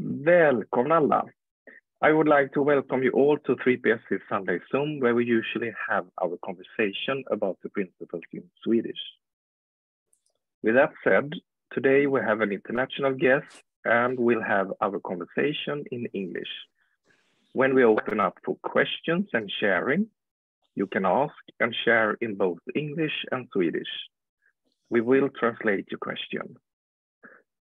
Välkomna alla. I would like to welcome you all to 3PSE's Sunday Zoom, where we usually have our conversation about the principles in Swedish. With that said, today we have an international guest and we'll have our conversation in English. When we open up for questions and sharing, you can ask and share in both English and Swedish. We will translate your question.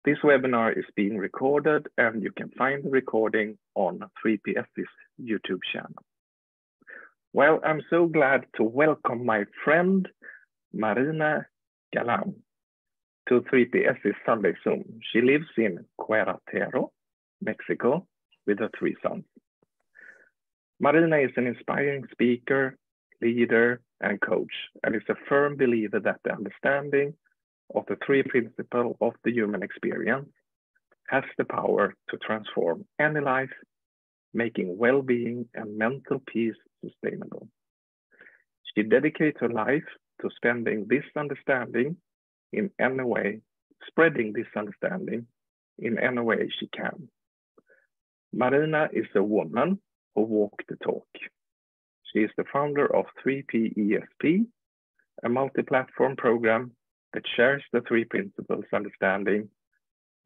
This webinar is being recorded and you can find the recording on 3PSE's YouTube channel. Well, I'm so glad to welcome my friend Marina Galan to 3PSE's Sunday Zoom. She lives in Querétaro, Mexico, with her three sons. Marina is an inspiring speaker, leader, and coach, and is a firm believer that the understanding of the three principles of the human experience has the power to transform any life, making well-being and mental peace sustainable. She dedicates her life to spending this understanding in any way, spreading this understanding in any way she can. Marina is a woman who walks the talk. She is the founder of 3PESP, a multi-platform program that shares the three principles understanding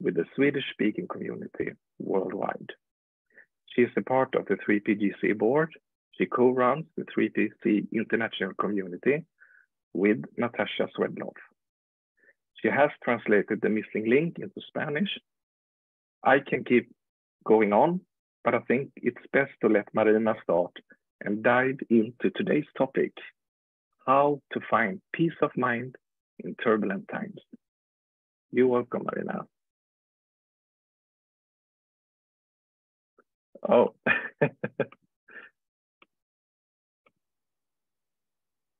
with the Swedish speaking community worldwide. She is a part of the 3PGC board. She co-runs the 3PGC international community with Natasha Swerdloff. She has translated the missing link into Spanish. I can keep going on, but I think it's best to let Marina start and dive into today's topic, how to find peace of mind in turbulent times. You're welcome, Marina. Oh.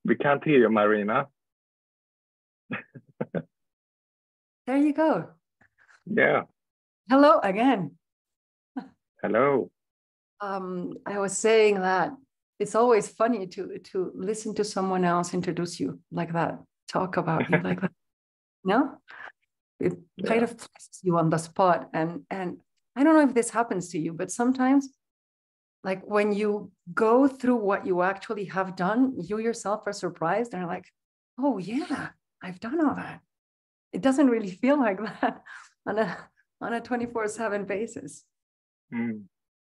we can't hear you, Marina. there you go. Yeah. Hello again. Hello. Um, I was saying that it's always funny to to listen to someone else introduce you like that talk about you like that. No, it yeah. kind of places you on the spot. And and I don't know if this happens to you, but sometimes like when you go through what you actually have done, you yourself are surprised and are like, oh yeah, I've done all that. It doesn't really feel like that on a on a 24-7 basis. Mm.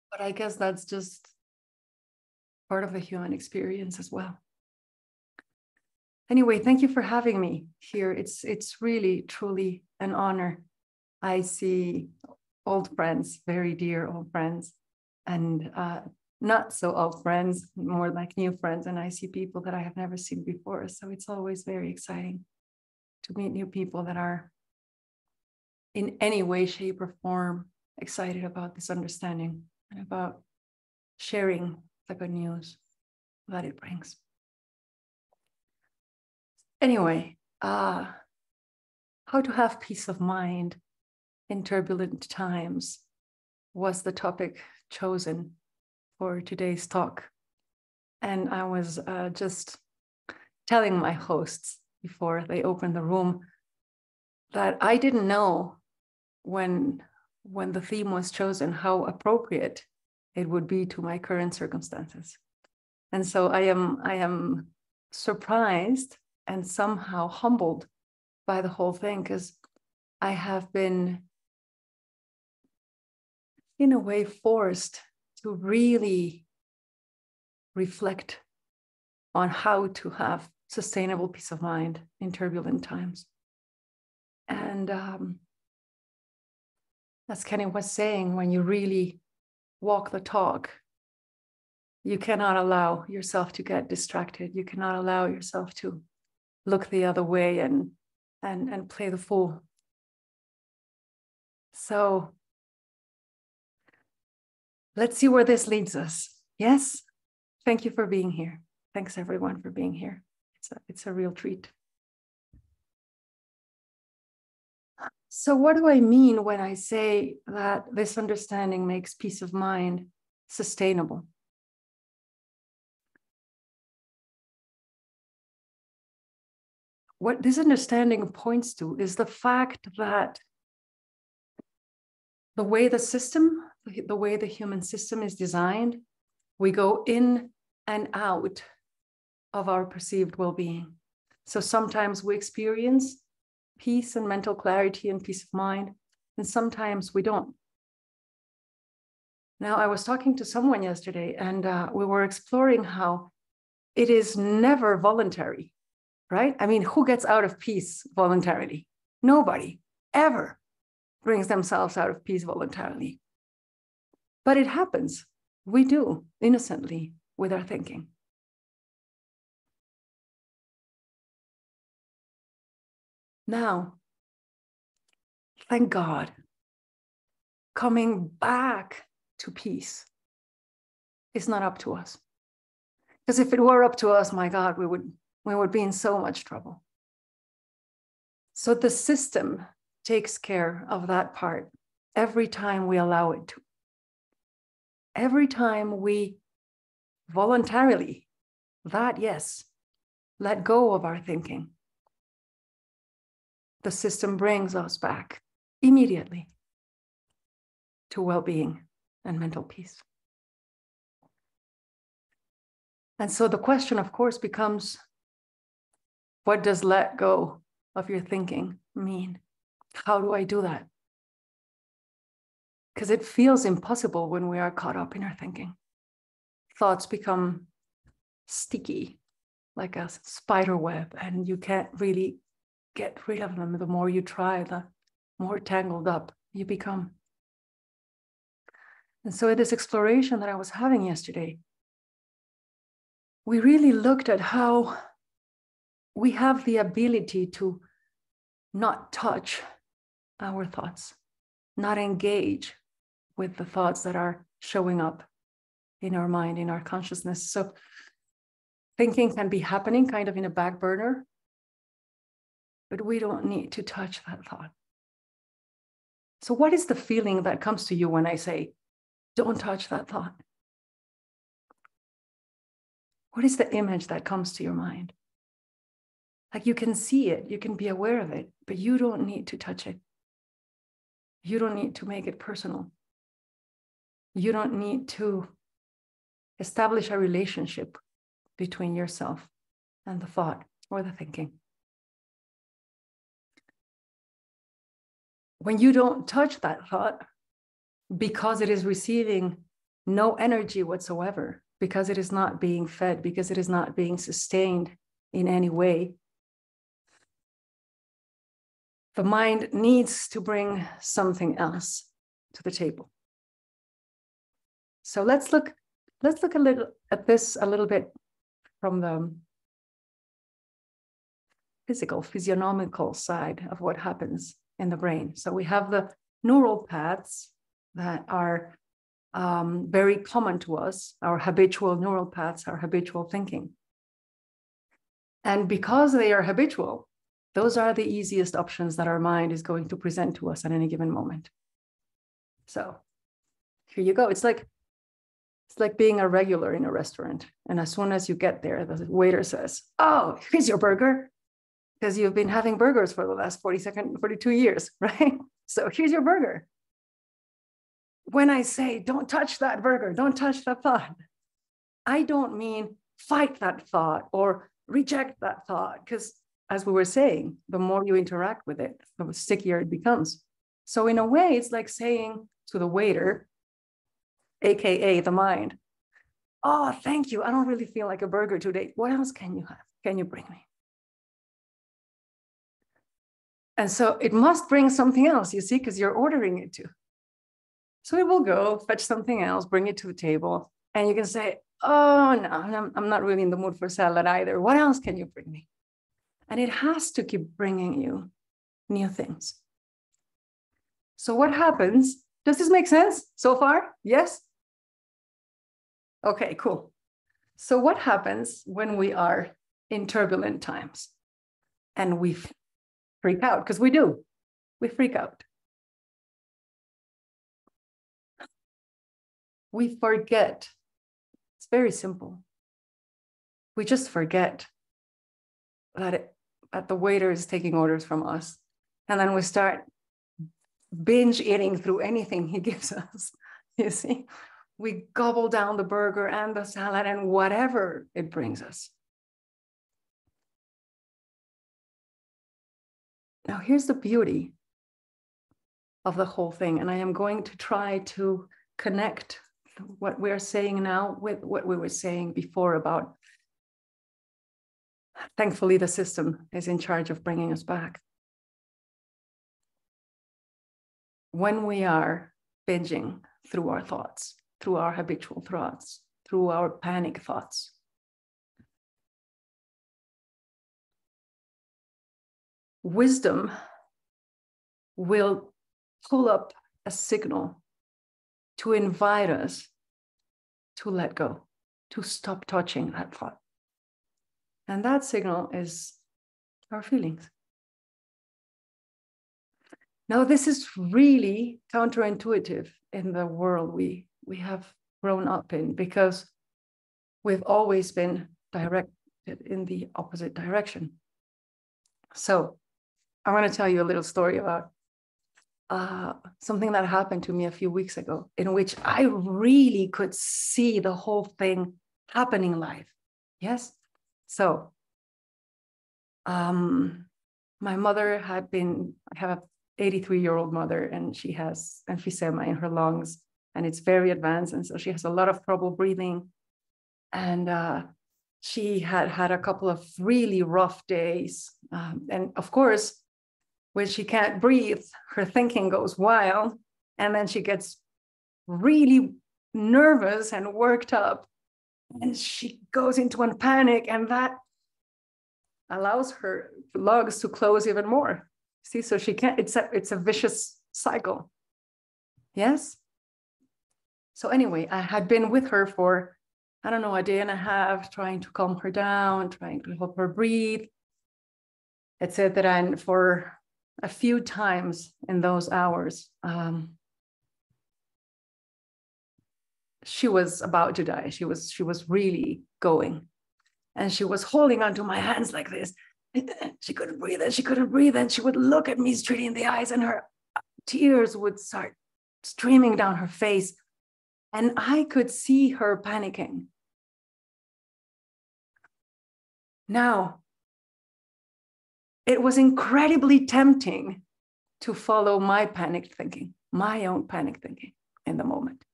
But I guess that's just part of the human experience as well anyway, thank you for having me here. It's it's really truly an honor. I see old friends, very dear old friends, and uh, not so old friends, more like new friends. And I see people that I have never seen before. So it's always very exciting to meet new people that are in any way, shape, or form excited about this understanding and about sharing the good news that it brings anyway, uh, how to have peace of mind in turbulent times was the topic chosen for today's talk. And I was uh, just telling my hosts before they opened the room that I didn't know when when the theme was chosen how appropriate it would be to my current circumstances. And so I am I am surprised and somehow humbled by the whole thing because I have been, in a way, forced to really reflect on how to have sustainable peace of mind in turbulent times. And um, as Kenny was saying, when you really walk the talk, you cannot allow yourself to get distracted. You cannot allow yourself to look the other way and and and play the fool. So let's see where this leads us. Yes? Thank you for being here. Thanks everyone for being here. It's a, it's a real treat. So what do i mean when i say that this understanding makes peace of mind sustainable what this understanding points to is the fact that the way the system, the way the human system is designed, we go in and out of our perceived well being. So sometimes we experience peace and mental clarity and peace of mind, and sometimes we don't. Now, I was talking to someone yesterday, and uh, we were exploring how it is never voluntary, right? I mean, who gets out of peace voluntarily? Nobody ever brings themselves out of peace voluntarily. But it happens. We do innocently with our thinking. Now, thank God, coming back to peace is not up to us. Because if it were up to us, my God, we would, we would be in so much trouble. So the system takes care of that part every time we allow it to. Every time we voluntarily, that yes, let go of our thinking, the system brings us back immediately to well being and mental peace. And so the question, of course, becomes what does let go of your thinking mean? How do I do that? Because it feels impossible when we are caught up in our thinking. Thoughts become sticky, like a spider web, and you can't really get rid of them. The more you try, the more tangled up you become. And so, in this exploration that I was having yesterday, we really looked at how we have the ability to not touch our thoughts, not engage with the thoughts that are showing up in our mind, in our consciousness. So, thinking can be happening kind of in a back burner, but we don't need to touch that thought. So, what is the feeling that comes to you when I say, don't touch that thought. What is the image that comes to your mind? Like you can see it, you can be aware of it, but you don't need to touch it. You don't need to make it personal. You don't need to establish a relationship between yourself and the thought or the thinking. When you don't touch that thought, because it is receiving no energy whatsoever, because it is not being fed, because it is not being sustained in any way. The mind needs to bring something else to the table. So let's look, let's look a little at this a little bit from the physical, physiognomical side of what happens in the brain. So we have the neural paths that are um, very common to us, our habitual neural paths, our habitual thinking. And because they are habitual, those are the easiest options that our mind is going to present to us at any given moment. So here you go. It's like it's like being a regular in a restaurant. And as soon as you get there, the waiter says, Oh, here's your burger. Because you've been having burgers for the last 40 second, 42 years, right? So here's your burger when I say, don't touch that burger, don't touch that thought, I don't mean fight that thought or reject that thought. Because as we were saying, the more you interact with it, the stickier it becomes. So, in a way, it's like saying to the waiter, AKA the mind, Oh, thank you. I don't really feel like a burger today. What else can you have? Can you bring me? And so it must bring something else, you see, because you're ordering it to. So it will go fetch something else, bring it to the table, and you can say, Oh, no, I'm, I'm not really in the mood for salad either. What else can you bring me? And it has to keep bringing you new things. So, what happens? Does this make sense so far? Yes? Okay, cool. So, what happens when we are in turbulent times and we freak out? Because we do, we freak out. we forget. It's very simple. We just forget that, that the waiter is taking orders from us. And then we start binge eating through anything he gives us. You see, we gobble down the burger and the salad and whatever it brings us. Now, here's the beauty of the whole thing. And I am going to try to connect what we're saying now with what we were saying before about thankfully the system is in charge of bringing us back. When we are binging through our thoughts, through our habitual thoughts, through our panic thoughts, wisdom will pull up a signal to invite us to let go, to stop touching that thought. And that signal is our feelings. Now, this is really counterintuitive in the world we, we have grown up in because we've always been directed in the opposite direction. So, I want to tell you a little story about uh, something that happened to me a few weeks ago, in which I really could see the whole thing happening live. Yes. So, um, my mother had been, I have an 83 year old mother, and she has emphysema in her lungs, and it's very advanced. And so she has a lot of trouble breathing. And uh, she had had a couple of really rough days. Um, and of course, when she can't breathe, her thinking goes wild. And then she gets really nervous and worked up. And she goes into a panic, and that allows her lungs to close even more. See, so she can't, it's a, it's a vicious cycle. Yes? So, anyway, I had been with her for, I don't know, a day and a half, trying to calm her down, trying to help her breathe, etc. And for a few times in those hours. Um, she was about to die. She was she was really going, and she was holding onto my hands like this. She couldn't breathe, and she couldn't breathe, and she would look at me straight in the eyes, and her tears would start streaming down her face, and I could see her panicking. Now, it was incredibly tempting to follow my panic thinking, my own panic thinking in the moment.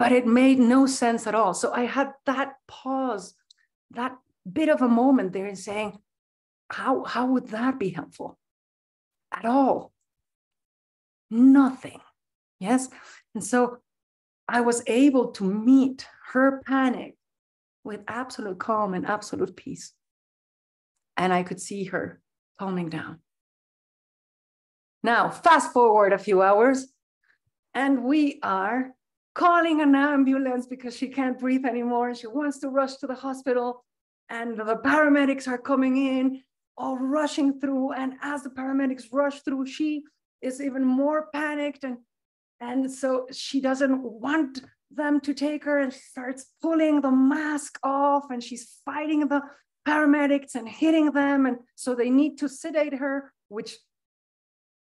But it made no sense at all. So I had that pause, that bit of a moment there in saying, how, how would that be helpful? At all. Nothing. Yes. And so I was able to meet her panic with absolute calm and absolute peace and I could see her calming down. Now, fast forward a few hours, and we are calling an ambulance because she can't breathe anymore and she wants to rush to the hospital. And the paramedics are coming in, all rushing through. And as the paramedics rush through, she is even more panicked. And, and so she doesn't want them to take her and she starts pulling the mask off and she's fighting the paramedics and hitting them. And so they need to sedate her, which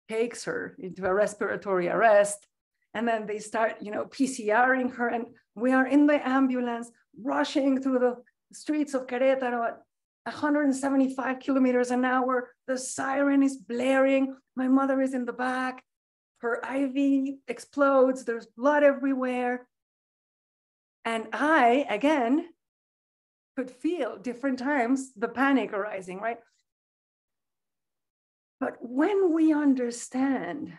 takes her into a respiratory arrest. And then they start, you know, PCRing her. And we are in the ambulance rushing through the streets of Querétaro at 175 kilometers an hour. The siren is blaring. My mother is in the back. Her IV explodes. There's blood everywhere. And I, again, could feel different times the panic arising, right? But when we understand,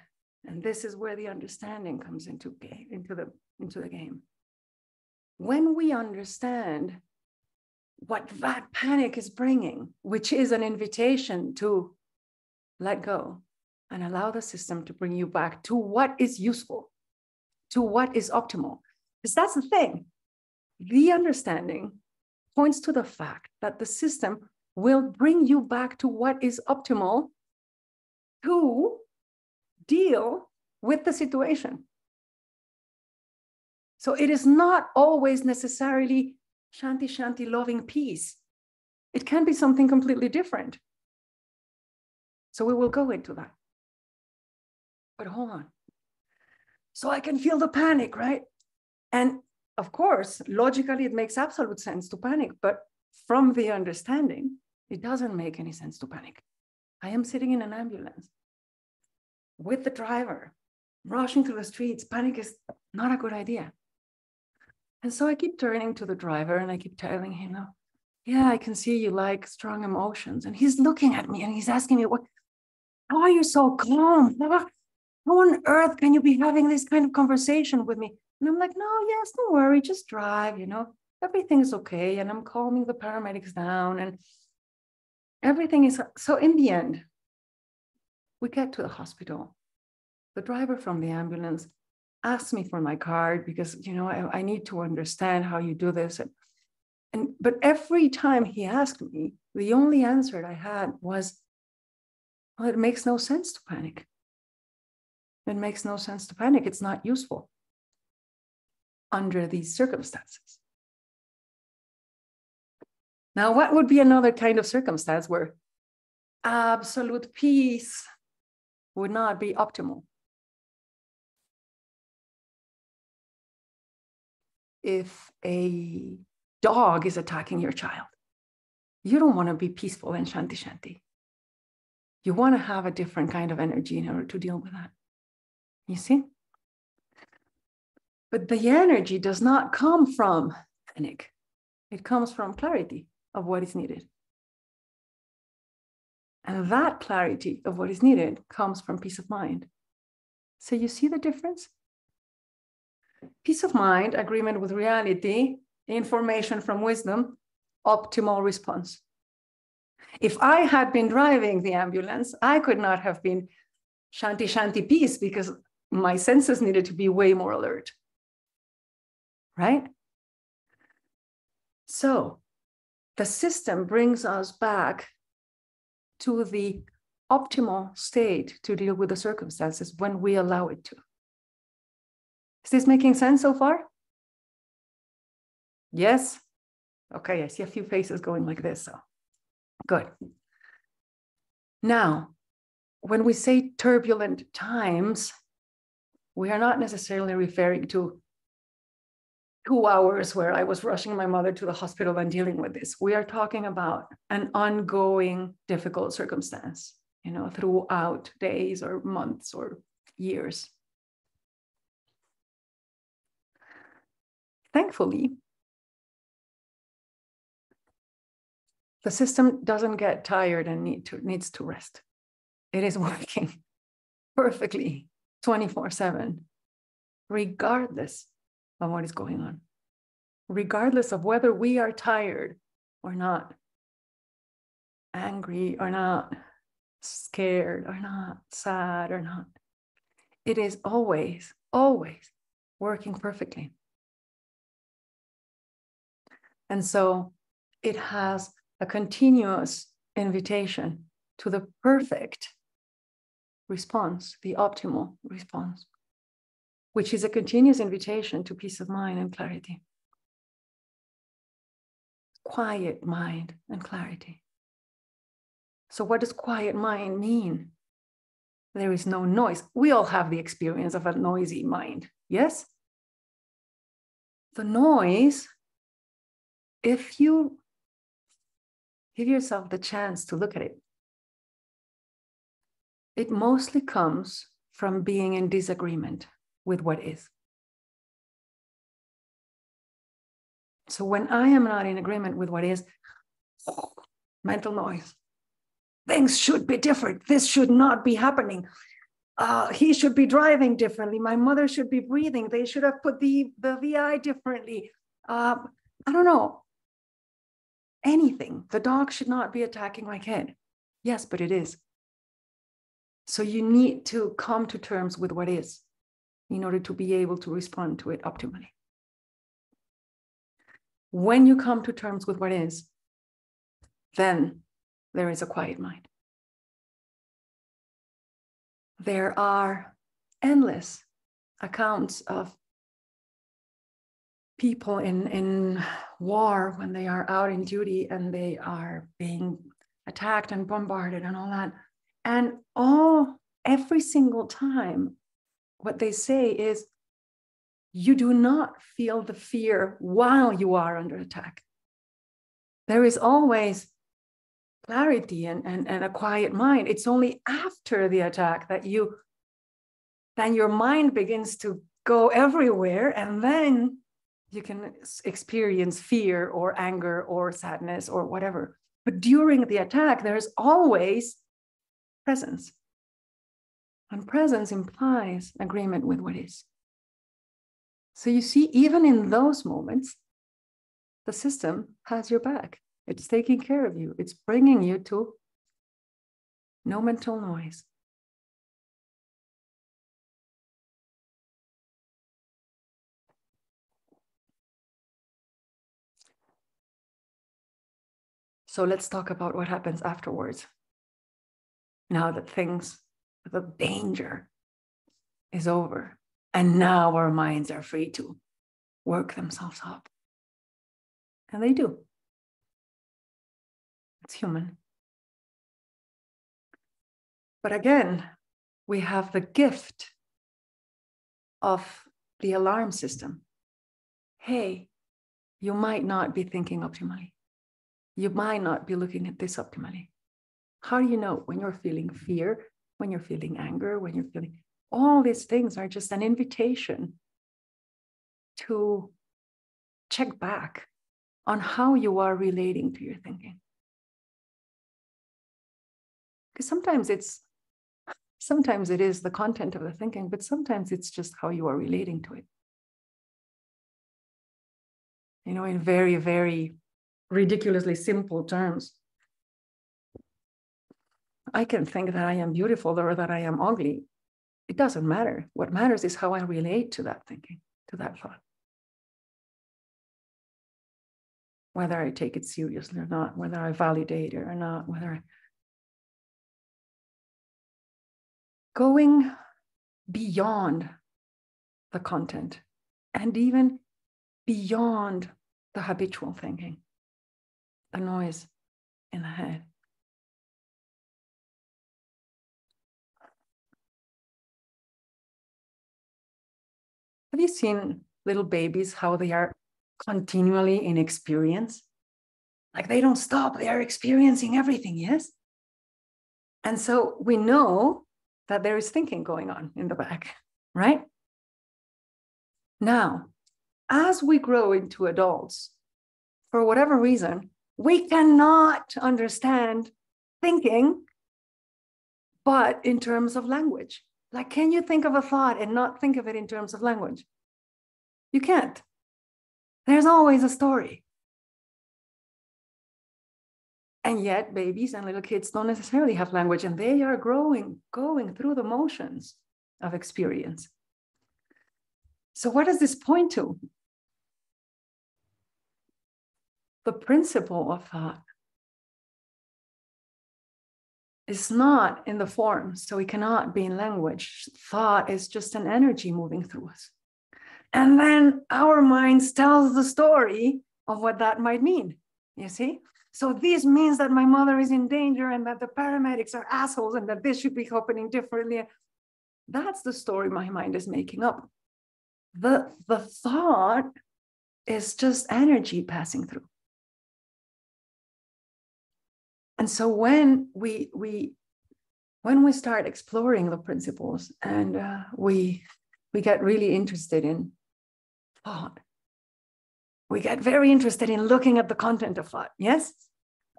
and this is where the understanding comes into, game, into, the, into the game, when we understand what that panic is bringing, which is an invitation to let go and allow the system to bring you back to what is useful, to what is optimal. Because that's the thing. The understanding points to the fact that the system will bring you back to what is optimal to deal with the situation. So it is not always necessarily shanti shanti loving peace. It can be something completely different. So we will go into that. but hold on. So I can feel the panic, right? And of course, logically, it makes absolute sense to panic, but from the understanding, it doesn't make any sense to panic. I am sitting in an ambulance with the driver, rushing through the streets. Panic is not a good idea. And so I keep turning to the driver and I keep telling him, oh, Yeah, I can see you like strong emotions. And he's looking at me and he's asking me, What? How are you so calm? How on earth can you be having this kind of conversation with me? And I'm like, No, yes, don't worry, just drive, you know, everything's okay. And I'm calming the paramedics down and everything is so. In the end, we get to the hospital. The driver from the ambulance ask me for my card because you know I, I need to understand how you do this. And, and but every time he asked me the only answer i had was well it makes no sense to panic. It makes no sense to panic. It's not useful under these circumstances. Now what would be another kind of circumstance where absolute peace would not be optimal if a dog is attacking your child. You don't want to be peaceful and shanti shanti. You want to have a different kind of energy in order to deal with that. You see? But the energy does not come from panic, it comes from clarity of what is needed. And that clarity of what is needed comes from peace of mind. So you see the difference? peace of mind, agreement with reality, information from wisdom, optimal response. If I had been driving the ambulance, I could not have been shanti shanti peace because my senses needed to be way more alert. Right? So the system brings us back to the optimal state to deal with the circumstances when we allow it to. Is this making sense so far? Yes? Okay, I see a few faces going like this, so good. Now, when we say turbulent times, we are not necessarily referring to two hours where I was rushing my mother to the hospital and dealing with this. We are talking about an ongoing difficult circumstance, you know, throughout days or months or years. Thankfully, the system doesn't get tired and need to, needs to rest. It is working perfectly 24 7, regardless of what is going on, regardless of whether we are tired or not, angry or not, scared or not, sad or not. It is always, always working perfectly. And so it has a continuous invitation to the perfect response, the optimal response, which is a continuous invitation to peace of mind and clarity. Quiet mind and clarity. So, what does quiet mind mean? There is no noise. We all have the experience of a noisy mind, yes? The noise if you give yourself the chance to look at it, it mostly comes from being in disagreement with what is. So when I am not in agreement with what is, mental noise. Things should be different. This should not be happening. Uh, he should be driving differently. My mother should be breathing. They should have put the, the VI differently. Uh, I don't know anything. The dog should not be attacking my kid. Yes, but it is. So you need to come to terms with what is in order to be able to respond to it optimally. When you come to terms with what is, then there is a quiet mind. There are endless accounts of people in, in war when they are out in duty and they are being attacked and bombarded and all that. And all every single time what they say is you do not feel the fear while you are under attack. There is always clarity and, and, and a quiet mind. It's only after the attack that you then your mind begins to go everywhere and then you can experience fear or anger or sadness or whatever. But during the attack, there's always presence. And presence implies agreement with what is. So you see, even in those moments, the system has your back. It's taking care of you, it's bringing you to no mental noise. So let's talk about what happens afterwards. Now that things, the danger is over. And now our minds are free to work themselves up. And they do. It's human. But again, we have the gift of the alarm system. Hey, you might not be thinking optimally. You might not be looking at this optimally. How do you know when you're feeling fear, when you're feeling anger, when you're feeling all these things are just an invitation to check back on how you are relating to your thinking. Because sometimes it's sometimes it is the content of the thinking, but sometimes it's just how you are relating to it. You know, in very, very ridiculously simple terms. I can think that I am beautiful or that I am ugly it doesn't matter. What matters is how I relate to that thinking, to that thought. Whether I take it seriously or not, whether I validate it or not, whether I... going beyond the content and even beyond the habitual thinking, the noise in the head. You seen little babies, how they are continually in experience? Like they don't stop, they are experiencing everything, yes? And so we know that there is thinking going on in the back, right? Now, as we grow into adults, for whatever reason, we cannot understand thinking, but in terms of language. Like, can you think of a thought and not think of it in terms of language? You can't. There's always a story. And yet, babies and little kids don't necessarily have language, and they are growing, going through the motions of experience. So, what does this point to? The principle of thought is not in the form, so it cannot be in language. Thought is just an energy moving through us. And then our minds tells the story of what that might mean. You see? So this means that my mother is in danger and that the paramedics are assholes and that this should be happening differently. That's the story my mind is making up. The, the thought is just energy passing through. And so when we we when we start exploring the principles and uh, we we get really interested in thought, we get very interested in looking at the content of thought. Yes.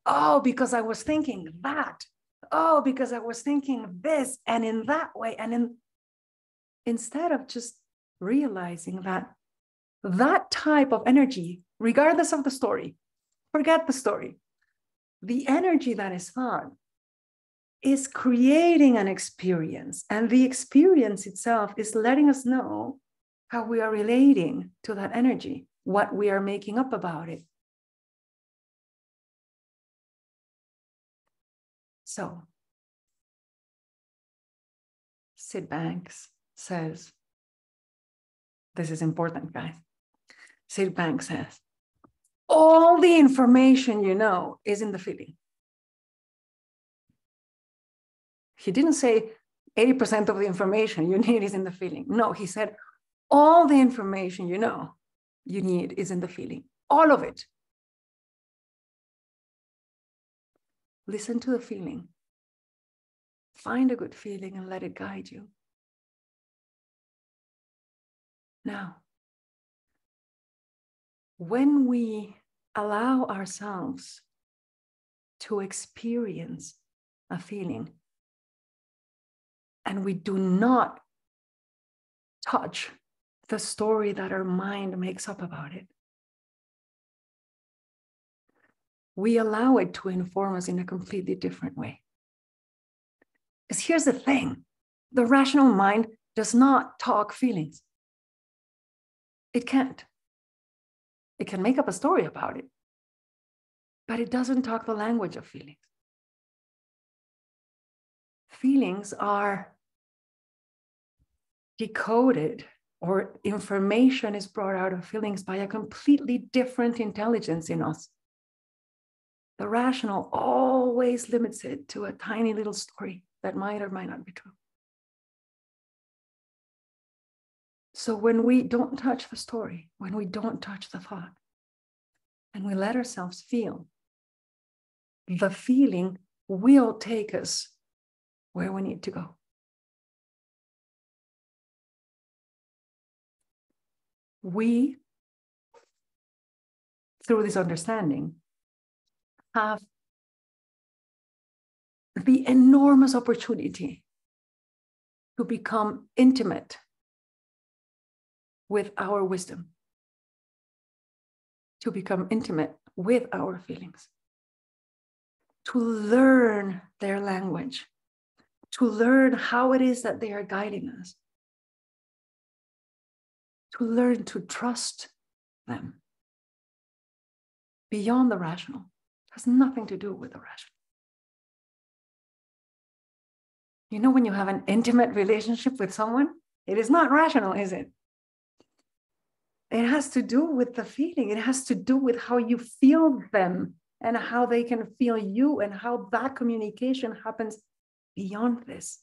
Oh, because I was thinking that. Oh, because I was thinking this and in that way. And in instead of just realizing that that type of energy, regardless of the story, forget the story the energy that is thought is creating an experience. And the experience itself is letting us know how we are relating to that energy, what we are making up about it. So, Syd Banks says, this is important, guys. Syd Banks says, all the information you know is in the feeling. He didn't say 80% of the information you need is in the feeling. No, he said, all the information you know you need is in the feeling, all of it. Listen to the feeling. Find a good feeling and let it guide you. Now, when we allow ourselves to experience a feeling and we do not touch the story that our mind makes up about it, we allow it to inform us in a completely different way. Because here's the thing the rational mind does not talk feelings, it can't. It can make up a story about it, but it doesn't talk the language of feelings. Feelings are decoded or information is brought out of feelings by a completely different intelligence in us. The rational always limits it to a tiny little story that might or might not be true. So when we don't touch the story, when we don't touch the thought, and we let ourselves feel, the feeling will take us where we need to go. We, through this understanding, have the enormous opportunity to become intimate with our wisdom, to become intimate with our feelings, to learn their language, to learn how it is that they are guiding us, to learn to trust them beyond the rational has nothing to do with the rational. You know, when you have an intimate relationship with someone, it is not rational, is it? It has to do with the feeling, it has to do with how you feel them and how they can feel you and how that communication happens beyond this.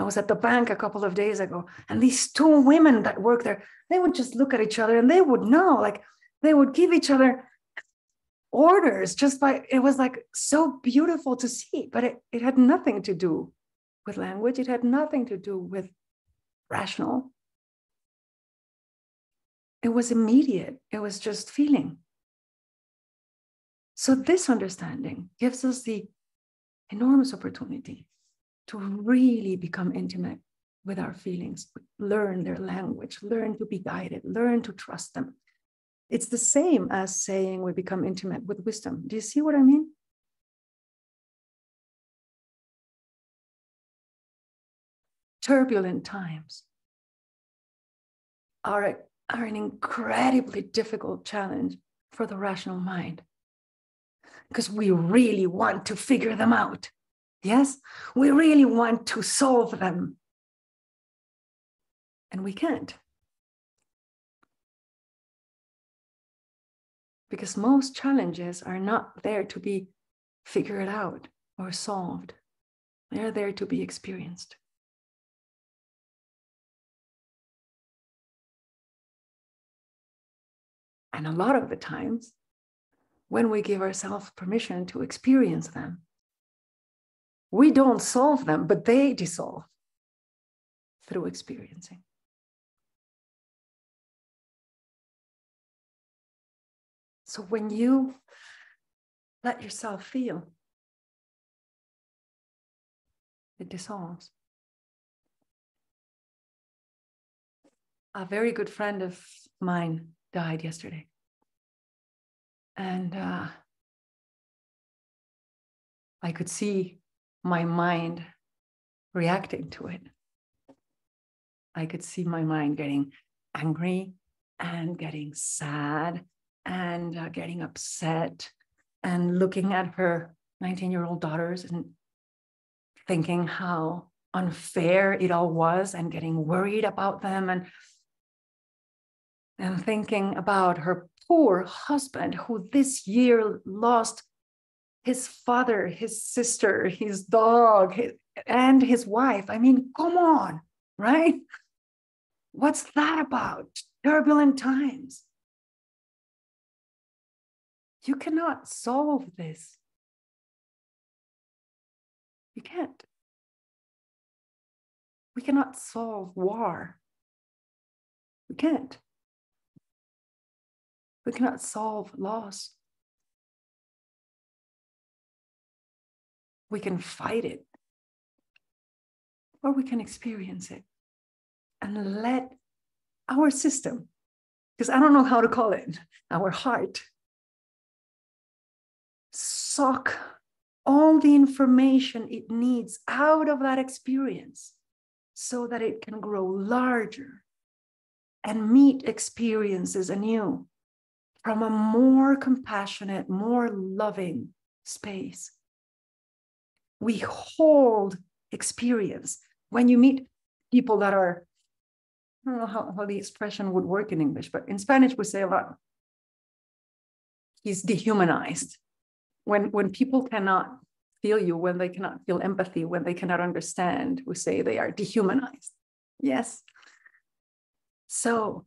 I was at the bank a couple of days ago, and these two women that work there, they would just look at each other and they would know, like, they would give each other orders just by it was like so beautiful to see but it, it had nothing to do with language. It had nothing to do with rational. It was immediate. It was just feeling. So this understanding gives us the enormous opportunity to really become intimate with our feelings learn their language learn to be guided learn to trust them it's the same as saying we become intimate with wisdom. Do you see what I mean? Turbulent times are, are an incredibly difficult challenge for the rational mind because we really want to figure them out. Yes, we really want to solve them. And we can't. because most challenges are not there to be figured out or solved, they're there to be experienced. And a lot of the times, when we give ourselves permission to experience them, we don't solve them, but they dissolve through experiencing. So when you let yourself feel, it dissolves. A very good friend of mine died yesterday. And uh, I could see my mind reacting to it. I could see my mind getting angry and getting sad and uh, getting upset and looking at her 19 year old daughters and thinking how unfair it all was and getting worried about them and and thinking about her poor husband who this year lost his father, his sister, his dog, his, and his wife. I mean, come on, right? What's that about? Turbulent times. You cannot solve this. You can't. We cannot solve war. We can't. We cannot solve loss. We can fight it, or we can experience it and let our system, because I don't know how to call it, our heart, suck all the information it needs out of that experience so that it can grow larger and meet experiences anew from a more compassionate, more loving space we hold experience. When you meet people that are, I don't know how, how the expression would work in English, but in Spanish we say a lot, he's dehumanized. When, when people cannot feel you, when they cannot feel empathy, when they cannot understand, we say they are dehumanized. Yes. So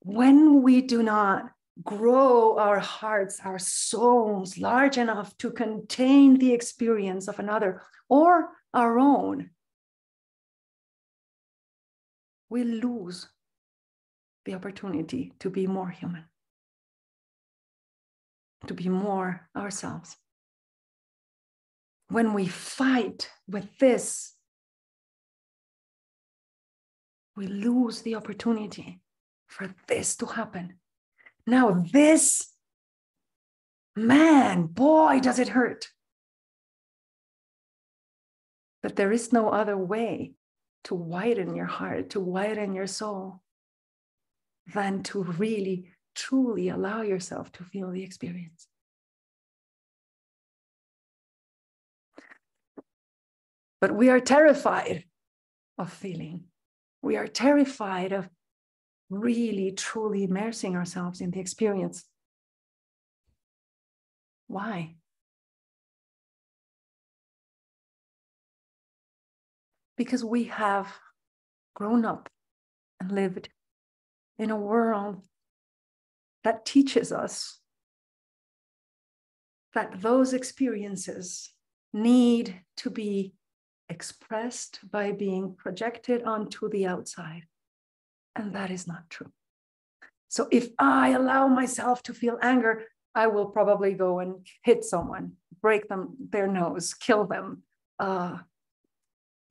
when we do not grow our hearts, our souls large enough to contain the experience of another or our own, we lose the opportunity to be more human, to be more ourselves. When we fight with this, we lose the opportunity for this to happen now, this, man, boy, does it hurt. But there is no other way to widen your heart, to widen your soul, than to really, truly allow yourself to feel the experience. But we are terrified of feeling. We are terrified of really truly immersing ourselves in the experience. Why? Because we have grown up and lived in a world that teaches us that those experiences need to be expressed by being projected onto the outside. And that is not true. So if I allow myself to feel anger, I will probably go and hit someone, break them their nose, kill them. Uh,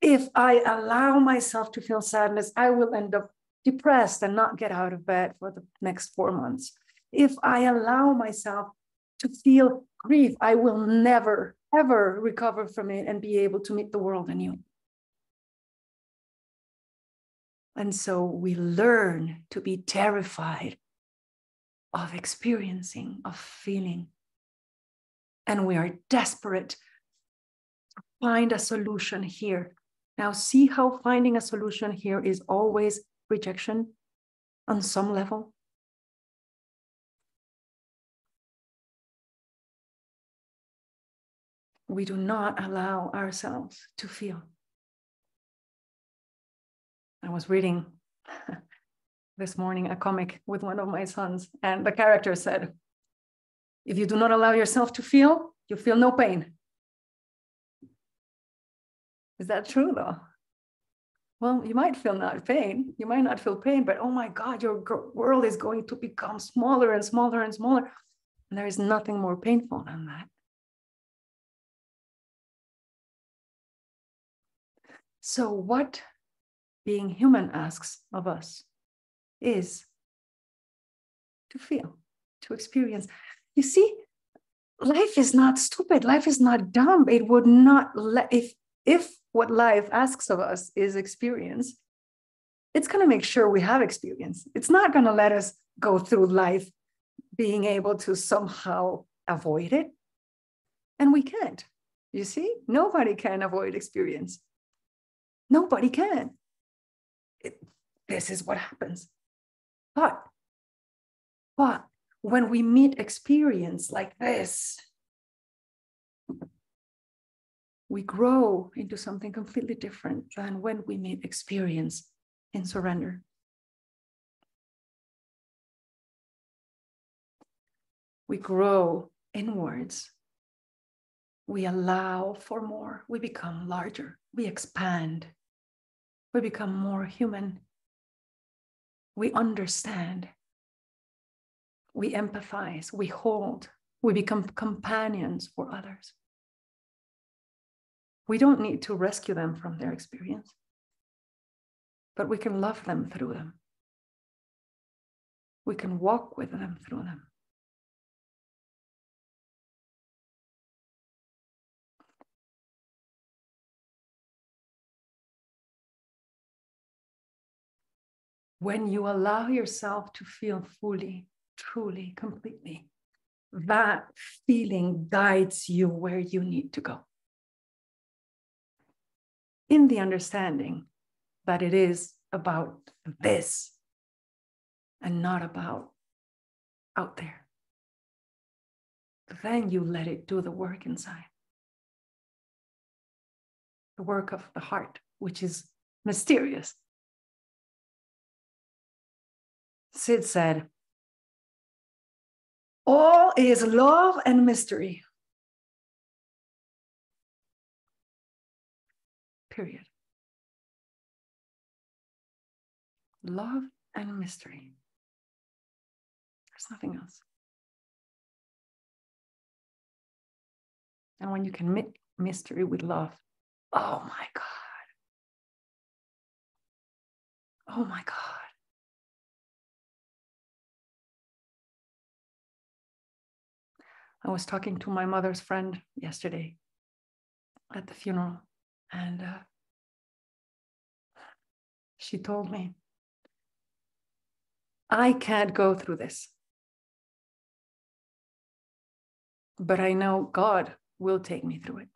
if I allow myself to feel sadness, I will end up depressed and not get out of bed for the next four months. If I allow myself to feel grief, I will never, ever recover from it and be able to meet the world anew. And so we learn to be terrified of experiencing, of feeling. And we are desperate to find a solution here. Now, see how finding a solution here is always rejection on some level. We do not allow ourselves to feel. I was reading this morning a comic with one of my sons, and the character said, If you do not allow yourself to feel, you feel no pain. Is that true though? Well, you might feel not pain, you might not feel pain, but oh my God, your world is going to become smaller and smaller and smaller. And there is nothing more painful than that. So, what being human asks of us is to feel, to experience. You see, life is not stupid. Life is not dumb. It would not let, if, if what life asks of us is experience, it's going to make sure we have experience. It's not going to let us go through life being able to somehow avoid it. And we can't. You see, nobody can avoid experience. Nobody can it, this is what happens. But, but when we meet experience like this, we grow into something completely different than when we meet experience in surrender. We grow inwards. We allow for more. We become larger. We expand. We become more human. We understand. We empathize. We hold. We become companions for others. We don't need to rescue them from their experience, but we can love them through them. We can walk with them through them. When you allow yourself to feel fully, truly, completely, that feeling guides you where you need to go in the understanding that it is about this and not about out there. Then you let it do the work inside. The work of the heart, which is mysterious. Syd said, All is love and mystery. period. Love and mystery. There's nothing else. And when you can mix mystery with love, oh my God. Oh my God. I was talking to my mother's friend yesterday at the funeral. And uh, she told me, I can't go through this. But I know God will take me through it.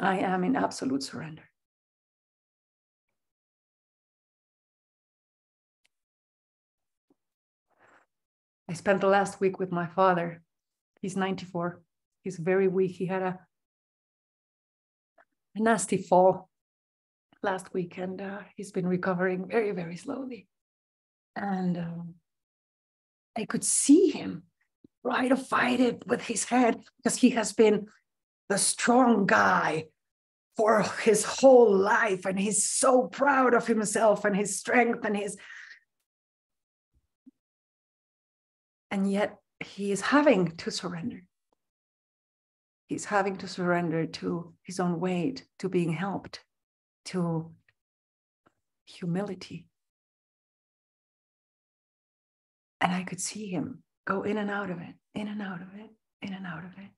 I am in absolute surrender. I spent the last week with my father. He's 94 he's very weak. He had a, a nasty fall last week, and uh, he's been recovering very, very slowly. And um, I could see him try to fight it with his head because he has been the strong guy for his whole life, and he's so proud of himself and his strength and his. And yet he is having to surrender he's having to surrender to his own weight, to being helped, to humility. And I could see him go in and out of it, in and out of it, in and out of it.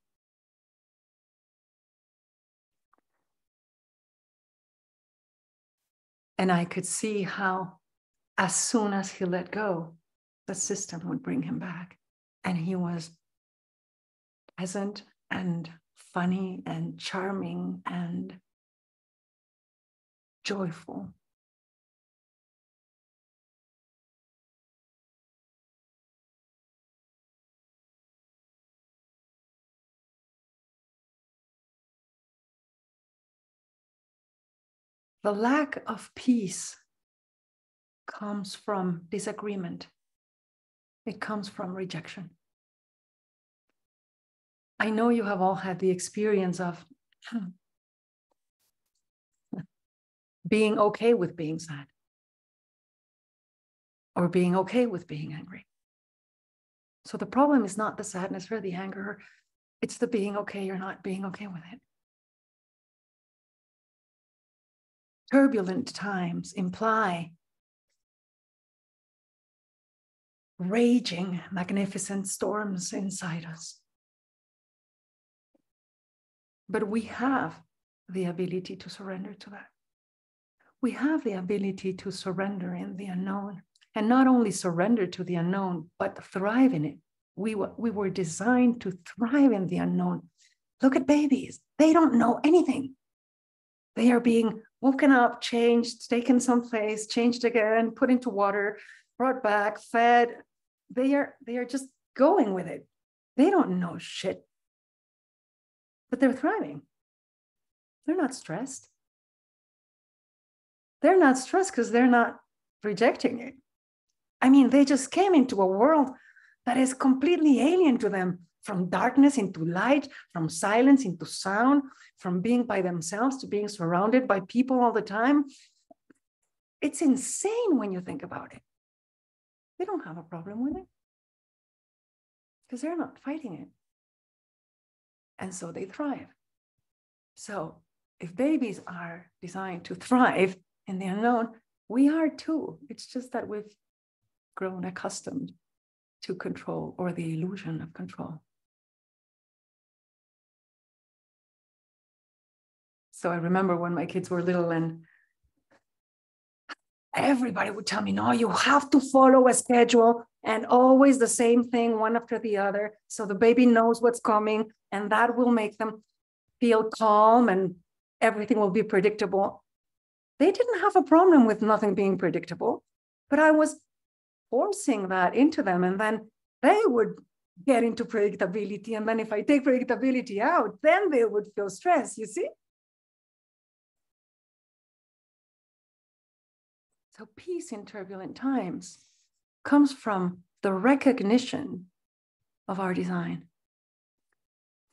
And I could see how, as soon as he let go, the system would bring him back. And he was present and funny and charming and joyful. The lack of peace comes from disagreement. It comes from rejection. I know you have all had the experience of being okay with being sad or being okay with being angry. So the problem is not the sadness or the anger, it's the being okay or not being okay with it. Turbulent times imply raging, magnificent storms inside us. But we have the ability to surrender to that. We have the ability to surrender in the unknown and not only surrender to the unknown, but thrive in it. We, were, we were designed to thrive in the unknown. Look at babies, they don't know anything. They are being woken up, changed, taken someplace, changed again, put into water, brought back, fed. They are, they are just going with it. They don't know shit, but they're thriving. They're not stressed. They're not stressed because they're not rejecting it. I mean, they just came into a world that is completely alien to them from darkness into light, from silence into sound, from being by themselves to being surrounded by people all the time. It's insane when you think about it. They don't have a problem with it because they're not fighting it. And so they thrive. So if babies are designed to thrive in the unknown, we are too. It's just that we've grown accustomed to control or the illusion of control. So I remember when my kids were little and everybody would tell me, no, you have to follow a schedule and always the same thing, one after the other. So the baby knows what's coming and that will make them feel calm and everything will be predictable. They didn't have a problem with nothing being predictable, but I was forcing that into them. And then they would get into predictability. And then if I take predictability out, then they would feel stress, you see? So, peace in turbulent times comes from the recognition of our design,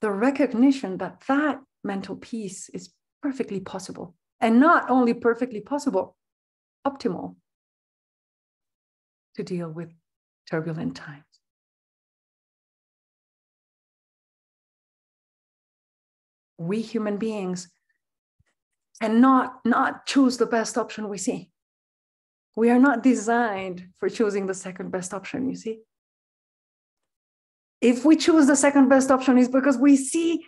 the recognition that that mental peace is perfectly possible, and not only perfectly possible, optimal to deal with turbulent times. We human beings cannot not choose the best option we see. We are not designed for choosing the second best option, you see. If we choose the second best option, is because we see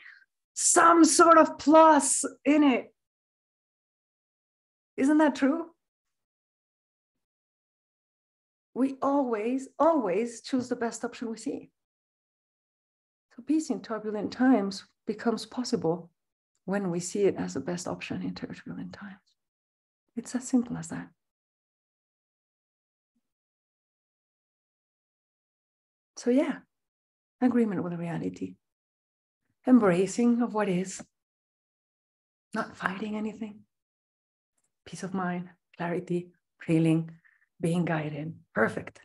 some sort of plus in it. Isn't that true? We always, always choose the best option we see. So peace in turbulent times becomes possible when we see it as the best option in turbulent times. It's as simple as that. So, yeah, agreement with reality, embracing of what is, not fighting anything, peace of mind, clarity, feeling, being guided. Perfect.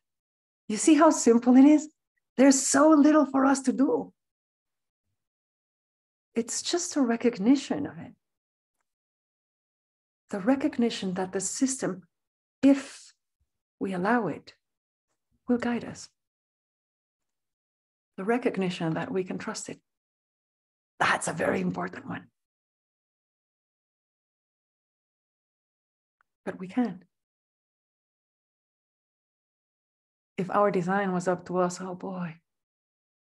You see how simple it is? There's so little for us to do. It's just a recognition of it. The recognition that the system, if we allow it, will guide us the recognition that we can trust it. That's a very important one. But we can't. If our design was up to us, oh boy,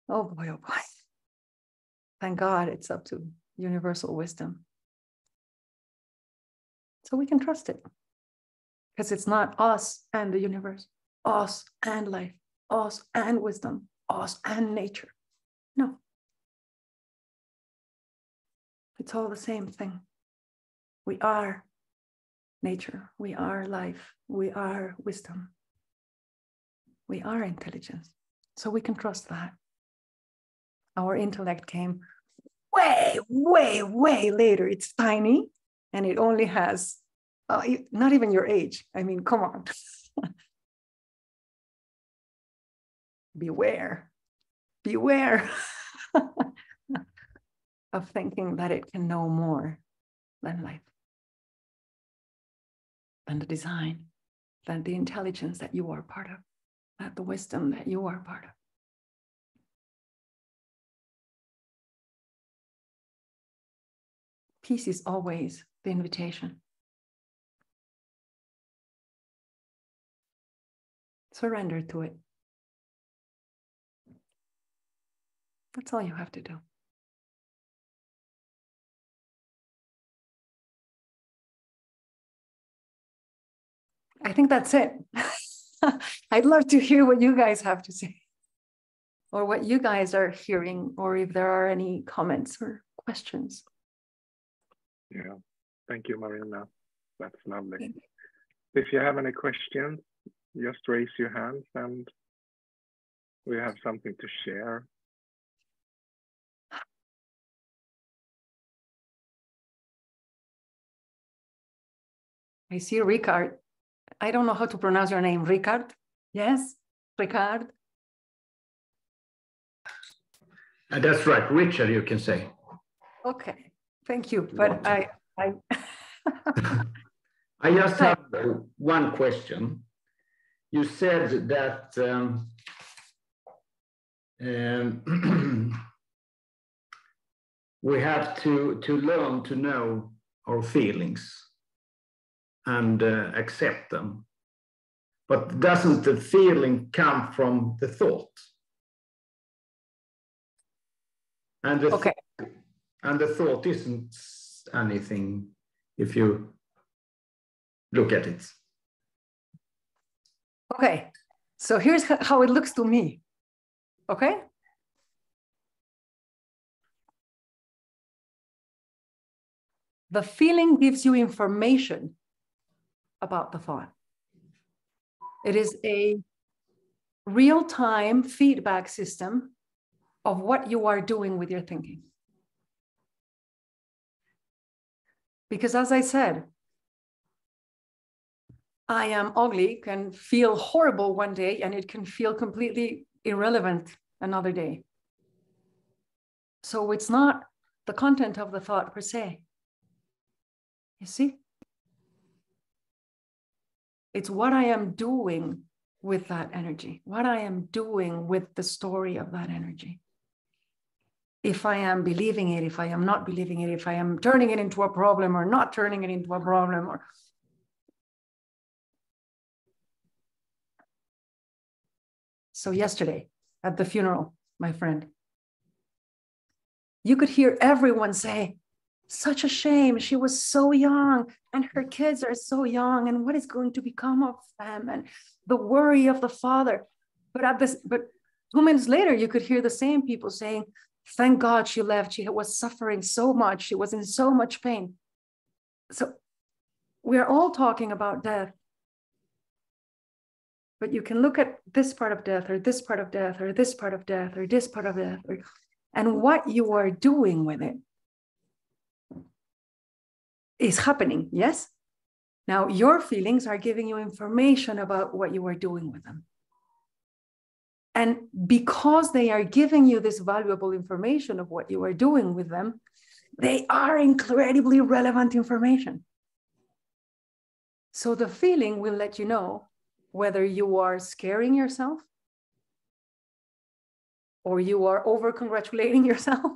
oh boy, oh boy. Thank God it's up to universal wisdom. So we can trust it because it's not us and the universe, us and life, us and wisdom us and nature. No. It's all the same thing. We are nature, we are life, we are wisdom, we are intelligence. So we can trust that. Our intellect came way, way, way later. It's tiny and it only has uh, not even your age. I mean, come on. beware, beware of thinking that it can know more than life, than the design, than the intelligence that you are part of, than the wisdom that you are part of. Peace is always the invitation. Surrender to it. That's all you have to do. I think that's it. I'd love to hear what you guys have to say or what you guys are hearing, or if there are any comments or questions. Yeah, thank you, Marina. That's lovely. If you have any questions, just raise your hands and we have something to share. I see Ricard. I don't know how to pronounce your name. Ricard? Yes? Ricard? Uh, that's right. Richard, you can say. Okay. Thank you. But I, I, I just have one question. You said that um, um, we have to, to learn to know our feelings and uh, accept them. But doesn't the feeling come from the thought? And the, okay. and the thought isn't anything if you look at it. Okay, so here's how it looks to me. Okay? The feeling gives you information about the thought. It is a real time feedback system of what you are doing with your thinking. Because as I said, I am ugly can feel horrible one day and it can feel completely irrelevant another day. So it's not the content of the thought per se. You see? It's what I am doing with that energy, what I am doing with the story of that energy. If I am believing it, if I am not believing it, if I am turning it into a problem or not turning it into a problem, or So, yesterday at the funeral, my friend, you could hear everyone say, such a shame. She was so young, and her kids are so young, and what is going to become of them? And the worry of the father. But at this, but two minutes later, you could hear the same people saying, Thank God she left. She was suffering so much. She was in so much pain. So we're all talking about death. But you can look at this part of death, or this part of death, or this part of death, or this part of death, or, and what you are doing with it is happening. Yes? Now, your feelings are giving you information about what you are doing with them. And because they are giving you this valuable information of what you are doing with them, they are incredibly relevant information. So the feeling will let you know whether you are scaring yourself or you are over congratulating yourself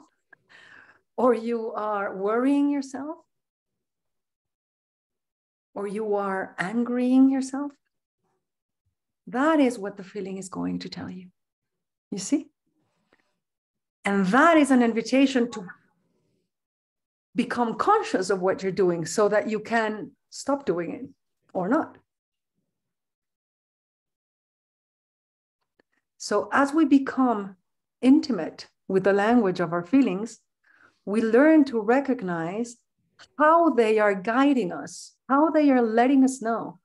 or you are worrying yourself or you are angrying yourself. That is what the feeling is going to tell you. You see? And that is an invitation to become conscious of what you're doing so that you can stop doing it or not. So, as we become intimate with the language of our feelings, we learn to recognize how they are guiding us, how they are letting us know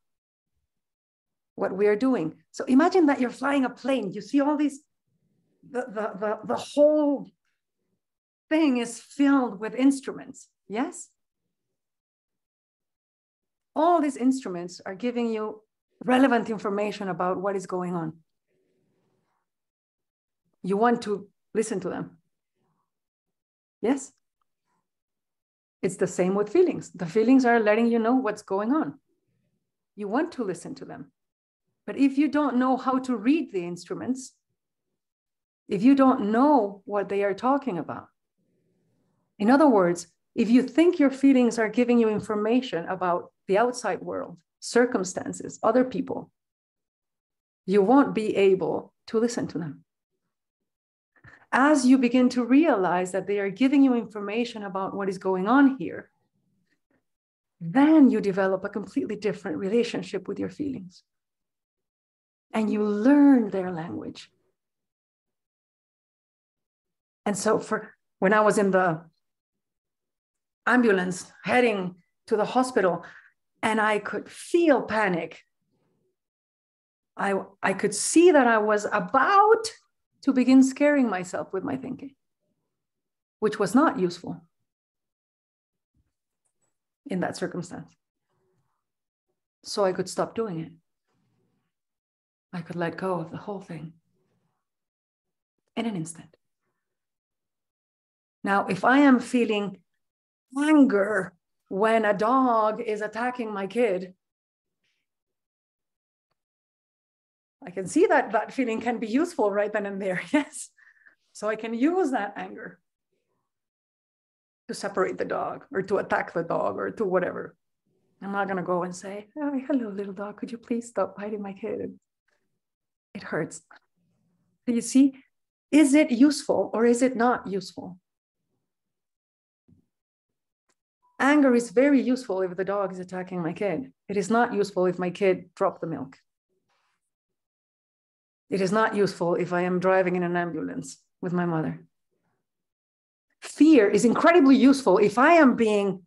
what we are doing. So, imagine that you're flying a plane, you see all these, the, the, the, the whole thing is filled with instruments, yes? All these instruments are giving you relevant information about what is going on you want to listen to them. Yes? It's the same with feelings. The feelings are letting you know what's going on. You want to listen to them. But if you don't know how to read the instruments, if you don't know what they are talking about, in other words, if you think your feelings are giving you information about the outside world, circumstances, other people, you won't be able to listen to them as you begin to realize that they are giving you information about what is going on here, then you develop a completely different relationship with your feelings. And you learn their language. And so, for when I was in the ambulance heading to the hospital, and I could feel panic, I, I could see that I was about to begin scaring myself with my thinking, which was not useful in that circumstance. so I could stop doing it. I could let go of the whole thing in an instant. Now, if I am feeling anger when a dog is attacking my kid, I can see that that feeling can be useful right then and there. Yes. So I can use that anger to separate the dog or to attack the dog or to whatever. I'm not going to go and say, oh, hello, little dog. Could you please stop biting my kid? It hurts. So you see, is it useful or is it not useful? Anger is very useful if the dog is attacking my kid. It is not useful if my kid dropped the milk. It is not useful if I am driving in an ambulance with my mother. Fear is incredibly useful if I am being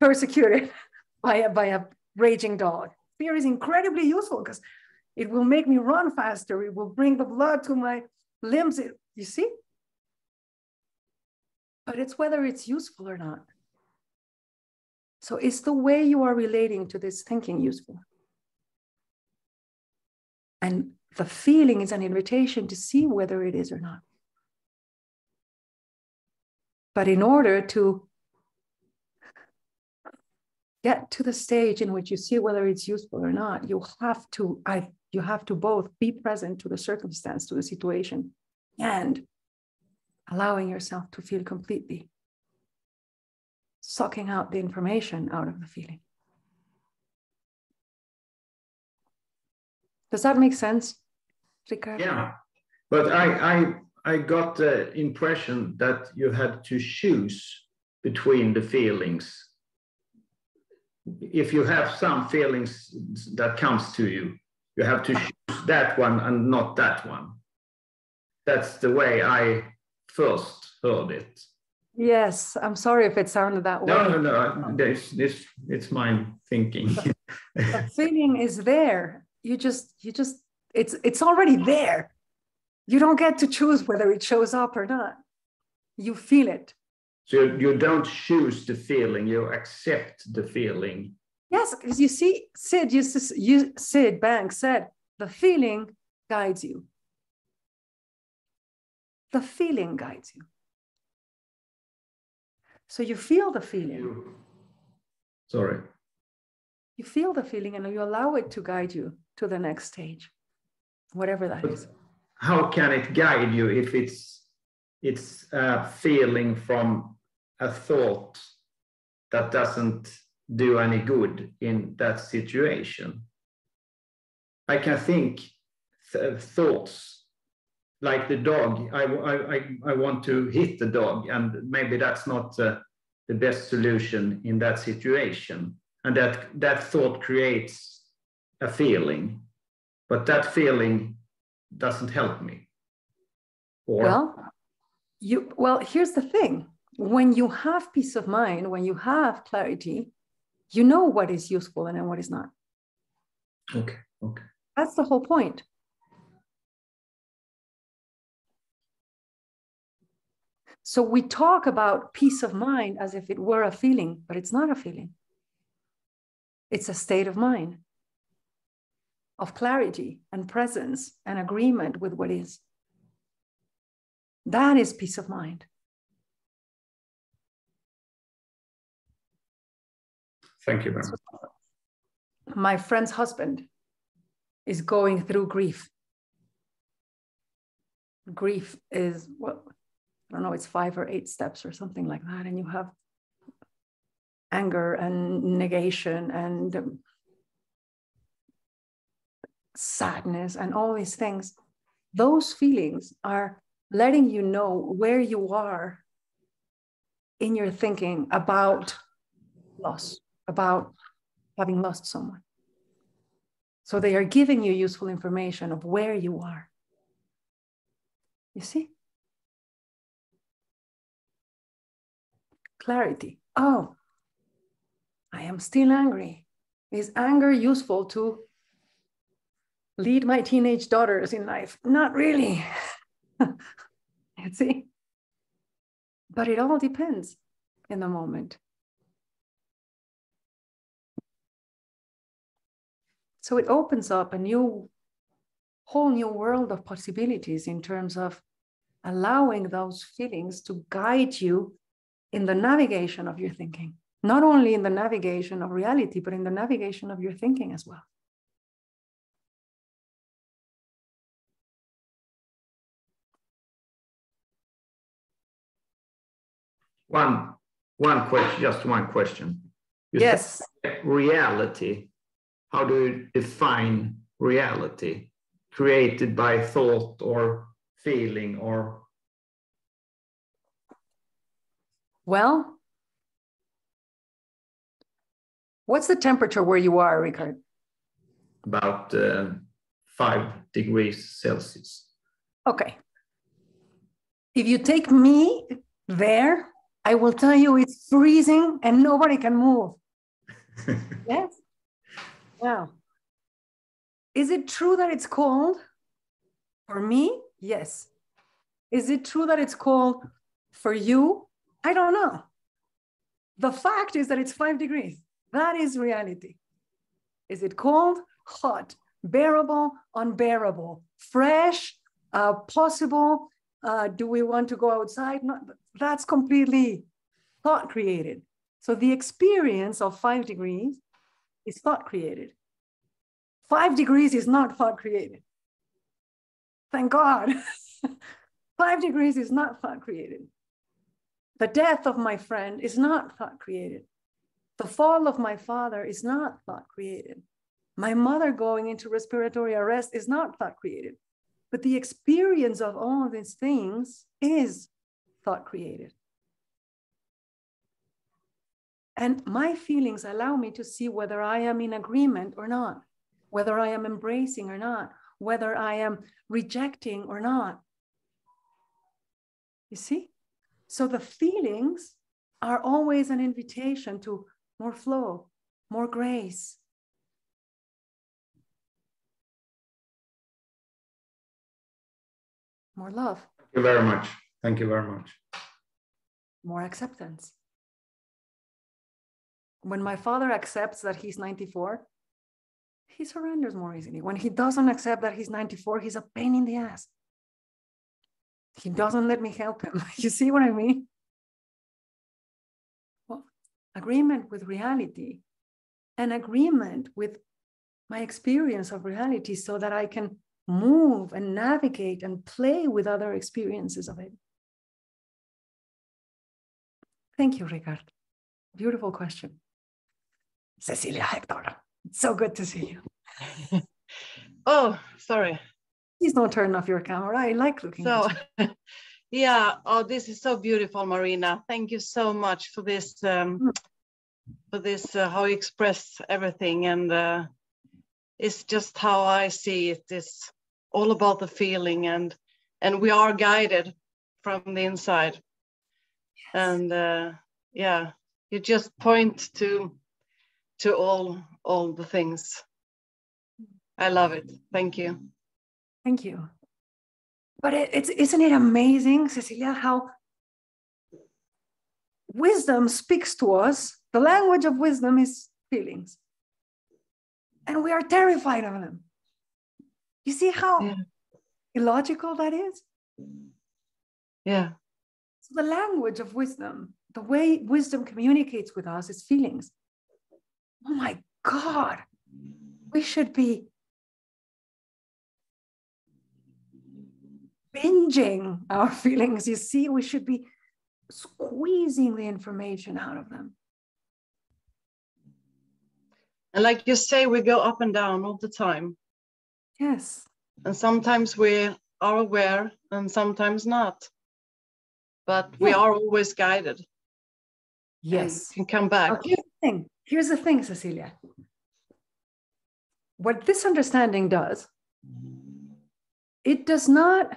persecuted by a, by a raging dog. Fear is incredibly useful because it will make me run faster. It will bring the blood to my limbs. You see? But it's whether it's useful or not. So is the way you are relating to this thinking useful? And the feeling is an invitation to see whether it is or not. But in order to get to the stage in which you see whether it's useful or not, you have to, I, you have to both be present to the circumstance, to the situation, and allowing yourself to feel completely, sucking out the information out of the feeling. Does that make sense? Ricardo? Yeah, but I, I, I got the impression that you had to choose between the feelings. If you have some feelings that comes to you, you have to choose that one and not that one. That's the way I first heard it. Yes, I'm sorry if it sounded that way. No, no, no. This, this, it's my thinking. the feeling is there. You just, you just it's it's already there. You don't get to choose whether it shows up or not. You feel it. So you don't choose the feeling you accept the feeling. Yes because you see Syd used to you Syd Banks said the feeling guides you. The feeling guides you. So you feel the feeling. Sorry. You feel the feeling and you allow it to guide you to the next stage whatever that is. How can it guide you if it's it's a feeling from a thought that doesn't do any good in that situation? I can think th thoughts like the dog. I, I, I want to hit the dog, and maybe that's not uh, the best solution in that situation. And that, that thought creates a feeling but that feeling doesn't help me. Or well, you well, here's the thing. When you have peace of mind, when you have clarity, you know what is useful and what is not. Okay. Okay. That's the whole point. So we talk about peace of mind as if it were a feeling, but it's not a feeling. It's a state of mind of clarity and presence and agreement with what is. That is peace of mind. Thank you very much. My friend's husband is going through grief. Grief is what I don't know, it's five or eight steps or something like that. And you have anger and negation and sadness, and all these things, those feelings are letting you know where you are in your thinking about loss, about having lost someone. So they are giving you useful information of where you are. You see? Clarity. Oh, I am still angry. Is anger useful to lead my teenage daughters in life? Not really. see? But it all depends in the moment. So it opens up a new, whole new world of possibilities in terms of allowing those feelings to guide you in the navigation of your thinking, not only in the navigation of reality, but in the navigation of your thinking as well. One, one question, just one question. You yes. Reality. How do you define reality? Created by thought or feeling or? Well, what's the temperature where you are, Richard? About uh, five degrees Celsius. Okay. If you take me there, I will tell you it's freezing and nobody can move. yes? Wow. Is it true that it's cold? For me, yes. Is it true that it's cold for you? I don't know. The fact is that it's five degrees. That is reality. Is it cold? Hot. Bearable? Unbearable. Fresh? Uh, possible? Uh, do we want to go outside? Not, that's completely thought created. So the experience of five degrees is thought created. Five degrees is not thought created. Thank God. five degrees is not thought created. The death of my friend is not thought created. The fall of my father is not thought created. My mother going into respiratory arrest is not thought created. But the experience of all of these things is thought created. And my feelings allow me to see whether I am in agreement or not, whether I am embracing or not, whether I am rejecting or not. You see? So the feelings are always an invitation to more flow, more grace, more love. Thank you very much. Thank you very much. More acceptance. When my father accepts that he's 94, he surrenders more easily. When he doesn't accept that he's 94, he's a pain in the ass. He doesn't let me help him. you see what I mean? Well, agreement with reality, an agreement with my experience of reality so that I can move and navigate and play with other experiences of it? Thank you, Ricard. Beautiful question. Cecilia Hector, it's so good to see you. oh, sorry. Please don't turn off your camera. I like looking so, yeah, oh, this is so beautiful, Marina. Thank you so much for this, um, mm. for this, uh, how you express everything. And uh, it's just how I see it. it is all about the feeling and and we are guided from the inside. Yes. and uh, yeah you just point to to all all the things. I love it. Thank you. Thank you. But it, it's isn't it amazing cecilia how wisdom speaks to us? The language of wisdom is feelings. And we are terrified of them you see how yeah. illogical that is? Yeah. So the language of wisdom, the way wisdom communicates with us is feelings. Oh my God, we should be binging our feelings. You see, we should be squeezing the information out of them. And like you say, we go up and down all the time. Yes. And sometimes we are aware and sometimes not. But yeah. we are always guided. Yes. Can come back. Well, here's the thing. Here's the thing, Cecilia. What this understanding does, it does not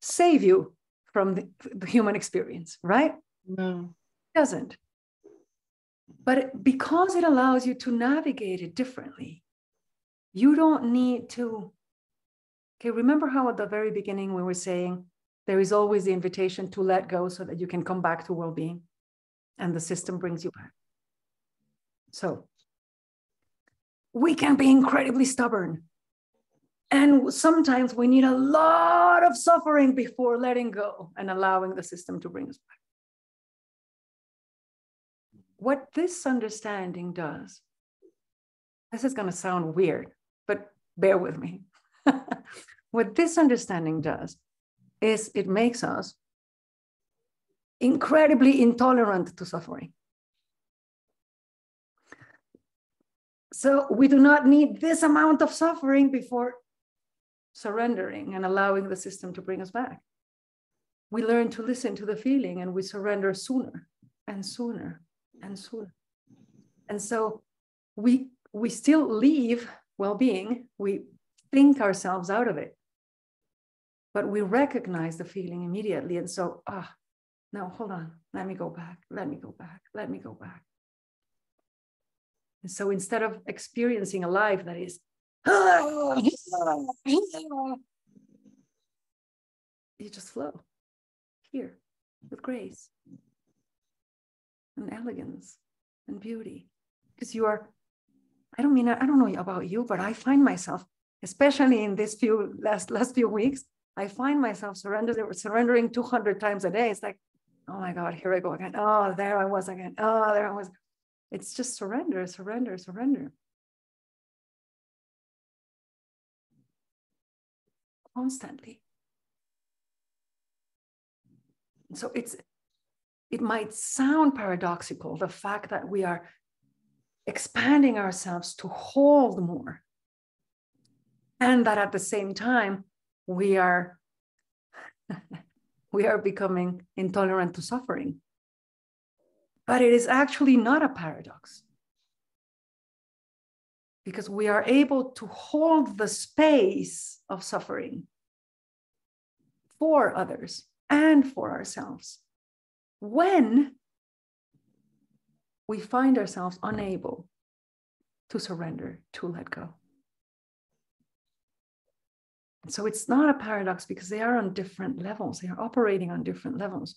save you from the, the human experience, right? No. It doesn't. But because it allows you to navigate it differently, you don't need to. Okay, remember how at the very beginning we were saying there is always the invitation to let go so that you can come back to well being and the system brings you back. So, we can be incredibly stubborn. And sometimes we need a lot of suffering before letting go and allowing the system to bring us back. What this understanding does, this is going to sound weird, but bear with me. what this understanding does is it makes us incredibly intolerant to suffering. So we do not need this amount of suffering before surrendering and allowing the system to bring us back. We learn to listen to the feeling and we surrender sooner and sooner and sooner. And so we we still leave well-being, we think ourselves out of it, but we recognize the feeling immediately. And so, ah, now hold on, let me go back, let me go back, let me go back. And so instead of experiencing a life that is, you just flow here with grace and elegance and beauty because you are i don't mean i don't know about you but i find myself especially in this few last last few weeks i find myself surrendering surrendering 200 times a day. It's like oh my god here i go again. Oh there i was again. Oh there i was. It's just surrender surrender surrender. Constantly. So it's it might sound paradoxical the fact that we are expanding ourselves to hold more. And that at the same time we are we are becoming intolerant to suffering. But it is actually not a paradox. Because we are able to hold the space of suffering for others and for ourselves when we find ourselves unable to surrender, to let go. So it's not a paradox because they are on different levels, they are operating on different levels.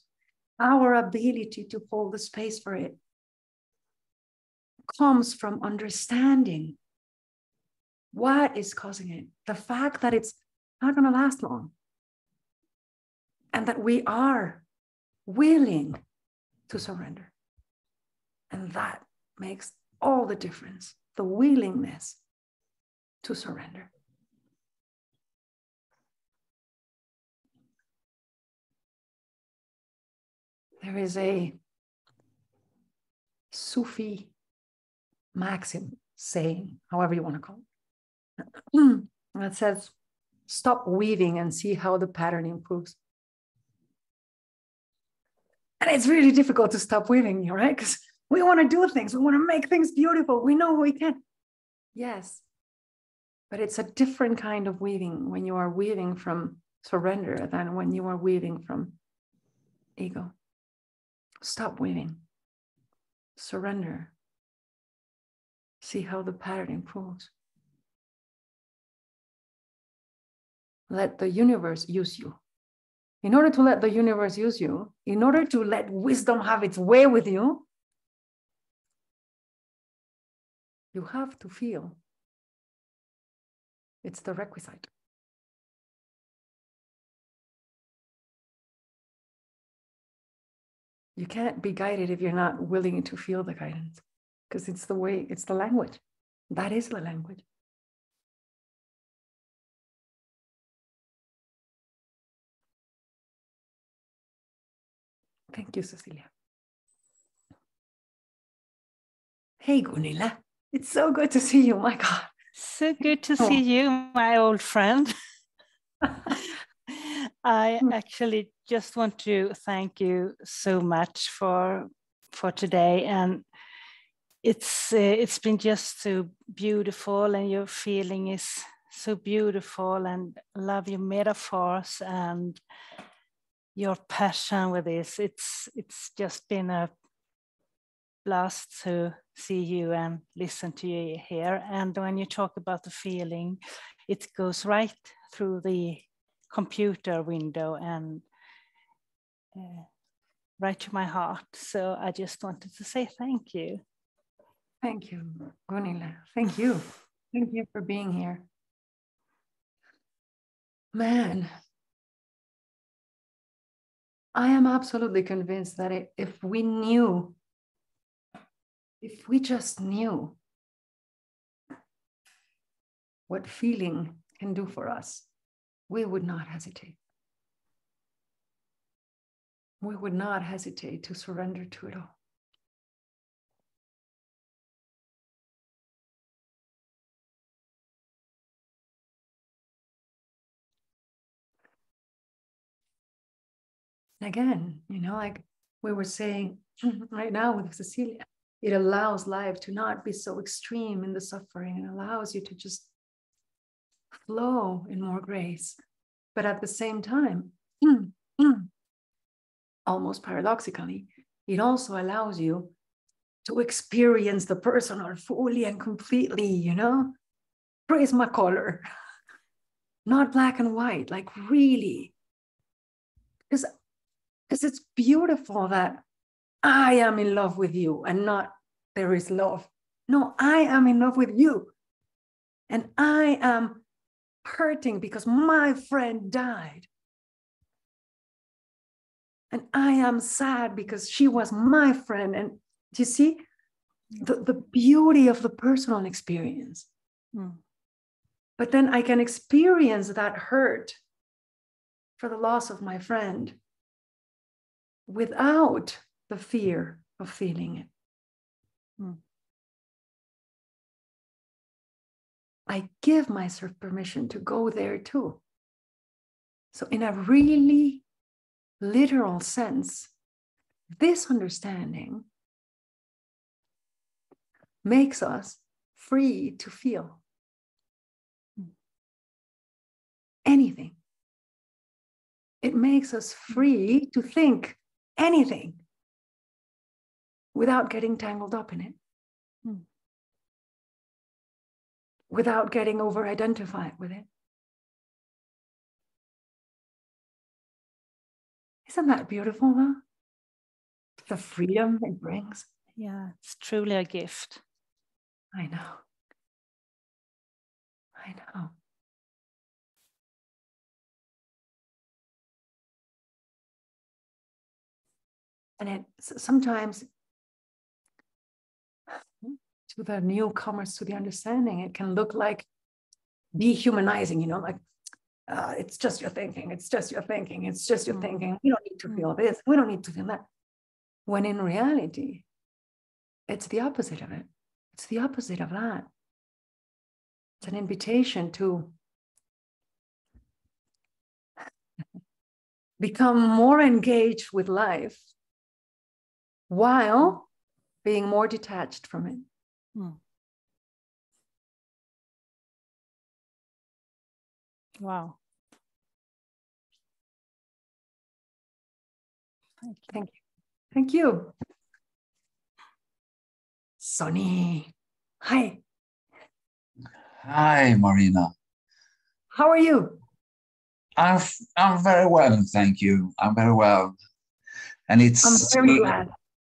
Our ability to hold the space for it comes from understanding what is causing it, the fact that it's not going to last long, and that we are willing to surrender. And that makes all the difference the willingness to surrender. There is a Sufi maxim saying, however you want to call it, that says, stop weaving and see how the pattern improves. And it's really difficult to stop weaving, right? Because we want to do things, we want to make things beautiful. We know we can. Yes. But it's a different kind of weaving when you are weaving from surrender than when you are weaving from ego. Stop weaving. Surrender. See how the pattern improves. Let the universe use you in order to let the universe use you, in order to let wisdom have its way with you, you have to feel. It's the requisite. You can't be guided if you're not willing to feel the guidance because it's the way, it's the language. That is the language. Thank you, Cecilia. Hey, Gunilla. It's so good to see you. My God. So good to oh. see you, my old friend. I hmm. actually just want to thank you so much for for today and it's uh, it's been just so beautiful and your feeling is so beautiful and love your metaphors and your passion with this. It's it's just been a blast to see you and listen to you here. And when you talk about the feeling, it goes right through the computer window and uh, right to my heart. So I just wanted to say thank you. Thank you, Gunilla. Thank you. Thank you for being here. Man, I am absolutely convinced that if we knew, if we just knew what feeling can do for us, we would not hesitate. We would not hesitate to surrender to it all. again, you know, like we were saying right now with Cecilia, it allows life to not be so extreme in the suffering and allows you to just flow in more grace. But at the same time, almost paradoxically, it also allows you to experience the personal fully and completely, you know? Prismacolor, not black and white, like really. Because because it's beautiful that I am in love with you and not there is love. No, I am in love with you. And I am hurting because my friend died. And I am sad because she was my friend. And you see the, the beauty of the personal experience. Mm. But then I can experience that hurt for the loss of my friend without the fear of feeling it. Hmm. I give myself permission to go there too. So, in a really literal sense, this understanding makes us free to feel anything. It makes us free to think anything without getting tangled up in it, hmm. without getting over identified with it. Isn't that beautiful, though? The freedom it brings. Yeah, it's truly a gift. I know. I know. and it sometimes to the newcomers to the understanding it can look like dehumanizing you know like uh, it's just your thinking it's just your thinking it's just your mm. thinking we don't need to feel mm. this we don't need to feel that when in reality it's the opposite of it it's the opposite of that it's an invitation to become more engaged with life while being more detached from it. Hmm. Wow. Thank you. Thank you. Thank you. Sonny. Hi. Hi, Marina. How are you? I'm, I'm very well, thank you. I'm very well. And it's I'm very glad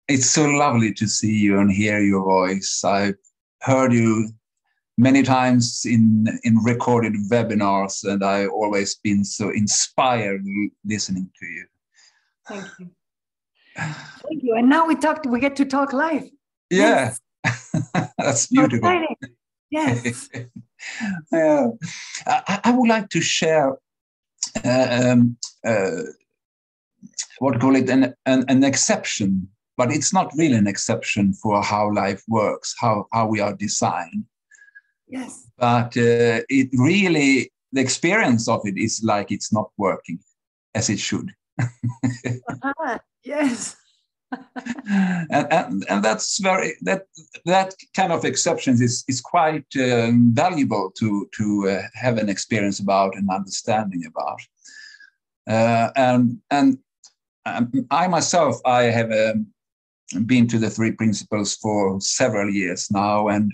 it's so lovely to see you and hear your voice. I've heard you many times in in recorded webinars, and I've always been so inspired listening to you. Thank you. Thank you. And now we talk. We get to talk live. Yeah, yes. that's beautiful. Yes. yeah. I, I, would like to share. Uh, um, uh, what call it an, an, an exception but it's not really an exception for how life works, how, how we are designed. Yes. But uh, it really, the experience of it is like it's not working as it should. uh-huh. Yes. and, and, and that's very that that kind of exceptions is is quite um, valuable to to uh, have an experience about and understanding about uh, and and um, I myself I have a um, been to the three principles for several years now, and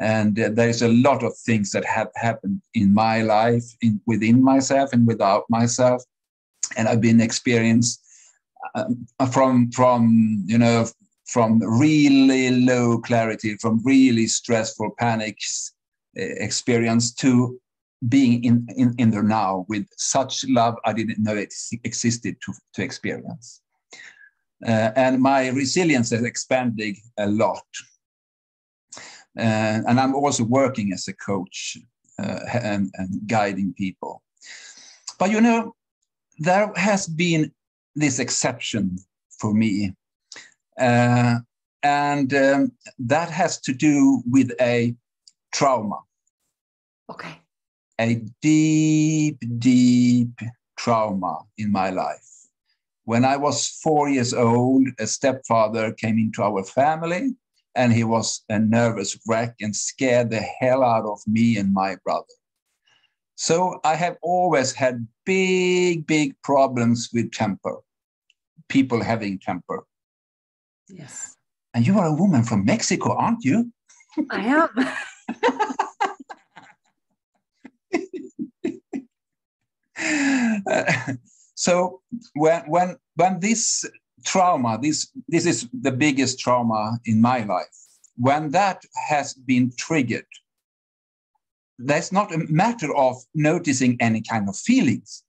and uh, there's a lot of things that have happened in my life, in, within myself and without myself, and I've been experienced um, from from you know from really low clarity, from really stressful panics, experience to being in, in, in the now with such love I didn't know it existed to, to experience. Uh, and my resilience is expanding a lot. Uh, and I'm also working as a coach uh, and, and guiding people. But you know, there has been this exception for me. Uh, and um, that has to do with a trauma. Okay. A deep, deep trauma in my life. When I was four years old, a stepfather came into our family and he was a nervous wreck and scared the hell out of me and my brother. So I have always had big, big problems with temper, people having temper. Yes. And you are a woman from Mexico, aren't you? I am. so when when when this trauma, this this is the biggest trauma in my life. When that has been triggered, that's not a matter of noticing any kind of feelings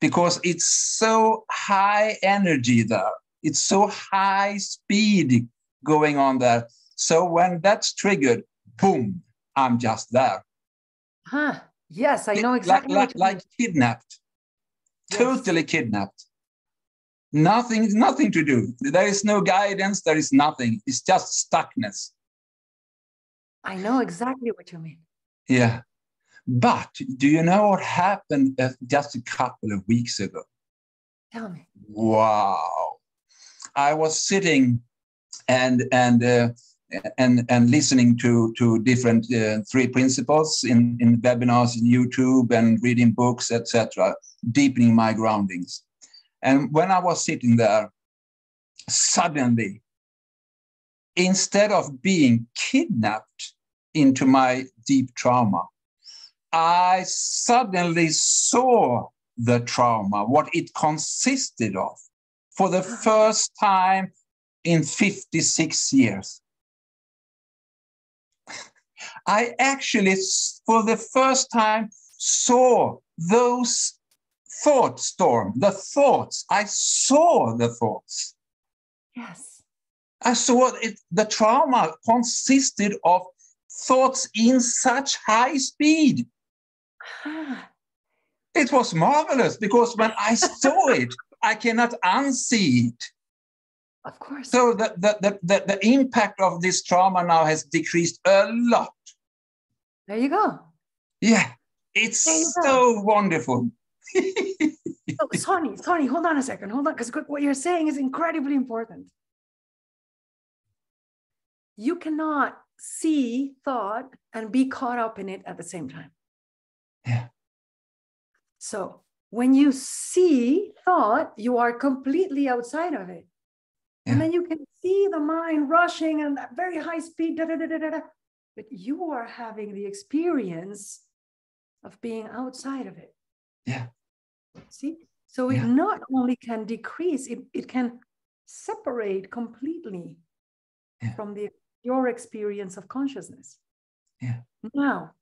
because it's so high energy there. It's so high speed going on there. So when that's triggered, boom, I'm just there. Huh. Yes, I know exactly. Like, like, like kidnapped. Totally kidnapped. Nothing, nothing to do. There is no guidance. There is nothing. It's just stuckness. I know exactly what you mean. Yeah. But do you know what happened uh, just a couple of weeks ago? Tell me. Wow. I was sitting and and uh, and and listening to to different uh, three principles in in webinars in YouTube and reading books etc deepening my groundings. And when I was sitting there suddenly instead of being kidnapped into my deep trauma I suddenly saw the trauma what it consisted of for the first time in 56 years I actually, for the first time, saw those thought storm, the thoughts. I saw the thoughts. Yes. I saw it, the trauma consisted of thoughts in such high speed. Ah. It was marvelous because when I saw it, I cannot unsee it. Of course. So the, the, the, the, the impact of this trauma now has decreased a lot. There you go. Yeah, it's so wonderful. oh, Tony, Sonny, hold on a second. Hold on, because what you're saying is incredibly important. You cannot see thought and be caught up in it at the same time. Yeah. So when you see thought, you are completely outside of it. Yeah. And then you can see the mind rushing and very high speed, da, da, da, da, da, but you are having the experience of being outside of it. Yeah. See? So yeah. it not only can decrease, it, it can separate completely yeah. from the your experience of consciousness. Yeah. Now,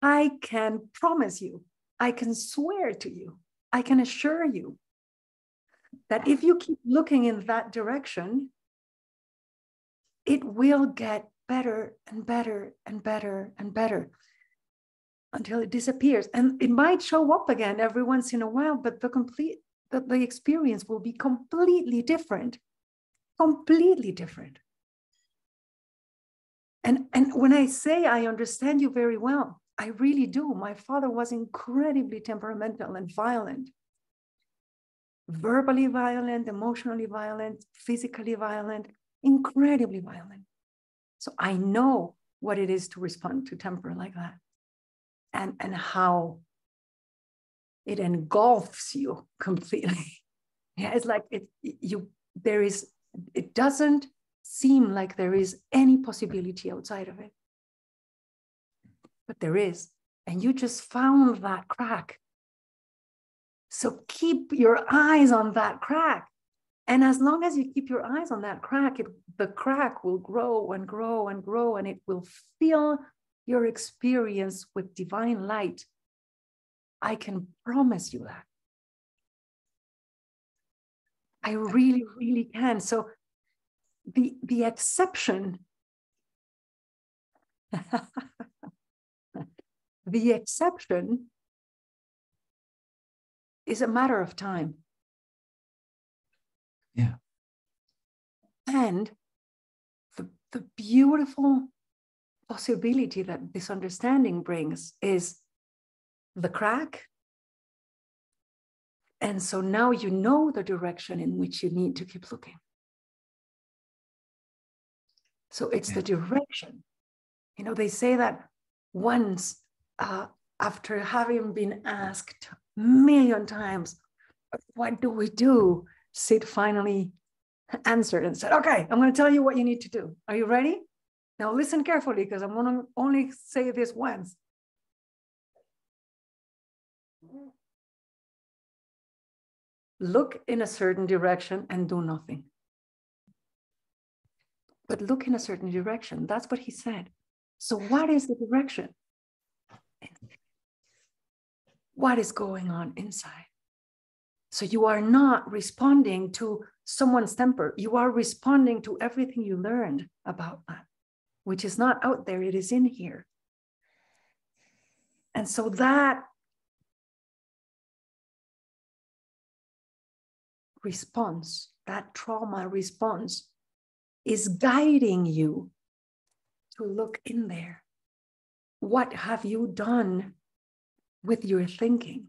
I can promise you, I can swear to you, I can assure you that if you keep looking in that direction, it will get better and better and better and better until it disappears. And it might show up again every once in a while, but the complete the, the experience will be completely different. Completely different. And, and when I say I understand you very well, I really do. My father was incredibly temperamental and violent verbally violent, emotionally violent, physically violent, incredibly violent. So I know what it is to respond to temper like that and, and how it engulfs you completely. Yeah, it's like it you there is it doesn't seem like there is any possibility outside of it. But there is. And you just found that crack. So keep your eyes on that crack. And as long as you keep your eyes on that crack, it, the crack will grow and grow and grow, and it will fill your experience with divine light. I can promise you that. I really, really can. So the, the exception, the exception is a matter of time. Yeah. And the, the beautiful possibility that this understanding brings is the crack. And so now you know the direction in which you need to keep looking. So it's yeah. the direction. You know, they say that once uh, after having been asked a million times, what do we do? Syd finally answered and said, Okay, I'm going to tell you what you need to do. Are you ready? Now listen carefully because I'm going to only say this once. Look in a certain direction and do nothing. But look in a certain direction. That's what he said. So, what is the direction? What is going on inside? So, you are not responding to someone's temper. You are responding to everything you learned about that which is not out there, it is in here. And so that response, that trauma response, is guiding you to look in there. What have you done with your thinking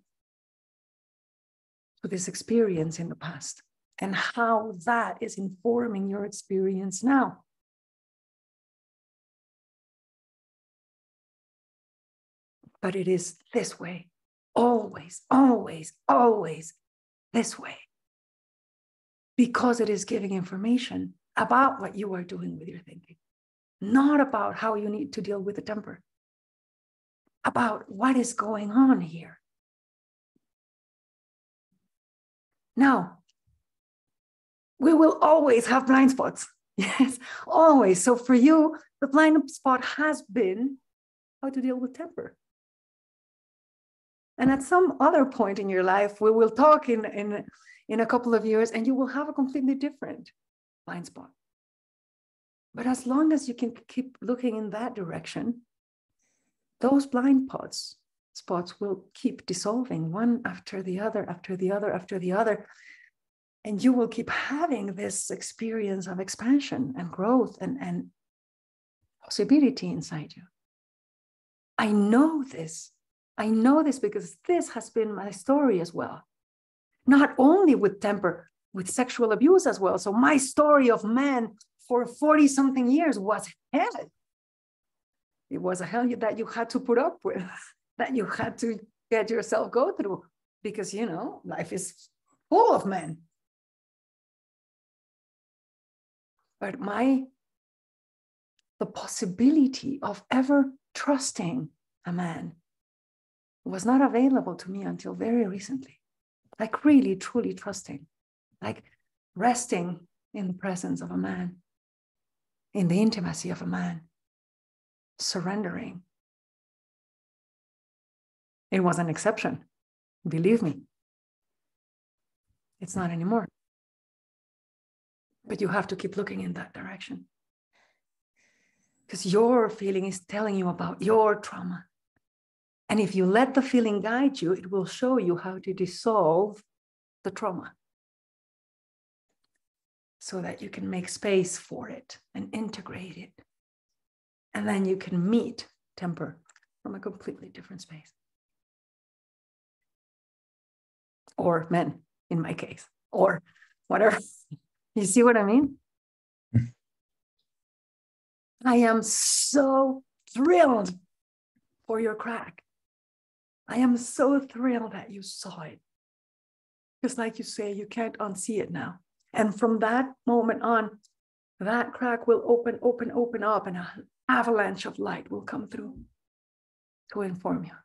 to this experience in the past? And how that is informing your experience now. but it is this way, always, always, always this way. Because it is giving information about what you are doing with your thinking, not about how you need to deal with the temper, about what is going on here. Now, we will always have blind spots. Yes, always. So for you, the blind spot has been how to deal with temper. And at some other point in your life, we will talk in, in, in a couple of years and you will have a completely different blind spot. But as long as you can keep looking in that direction, those blind spots spots will keep dissolving one after the other, after the other, after the other. And you will keep having this experience of expansion and growth and, and possibility inside you. I know this I know this because this has been my story as well. Not only with temper, with sexual abuse as well. So my story of man for 40 something years was hell. It was a hell that you had to put up with, that you had to get yourself go through because, you know, life is full of men. But my, the possibility of ever trusting a man was not available to me until very recently. Like really, truly trusting, like resting in the presence of a man, in the intimacy of a man, surrendering. It was an exception, believe me. It's not anymore. But you have to keep looking in that direction. Because your feeling is telling you about your trauma and if you let the feeling guide you, it will show you how to dissolve the trauma so that you can make space for it and integrate it. And then you can meet temper from a completely different space. Or men, in my case, or whatever. You see what I mean? Mm-hmm. I am so thrilled for your crack. I am so thrilled that you saw it. Because, like you say, you can't unsee it now. And from that moment on, that crack will open, open, open up, and an avalanche of light will come through to inform you.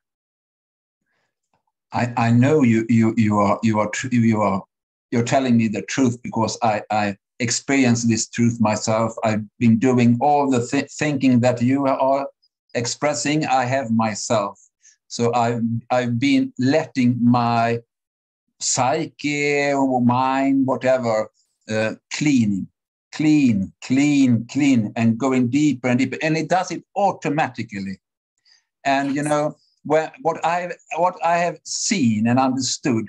I, I know you you you are you are you are you're telling me the truth because I I experienced this truth myself. I've been doing all the th- thinking that you are expressing, I have myself. So I've, I've been letting my psyche or mind, whatever, uh, cleaning, clean, clean, clean, and going deeper and deeper. And it does it automatically. And, you know, when, what, I, what I have seen and understood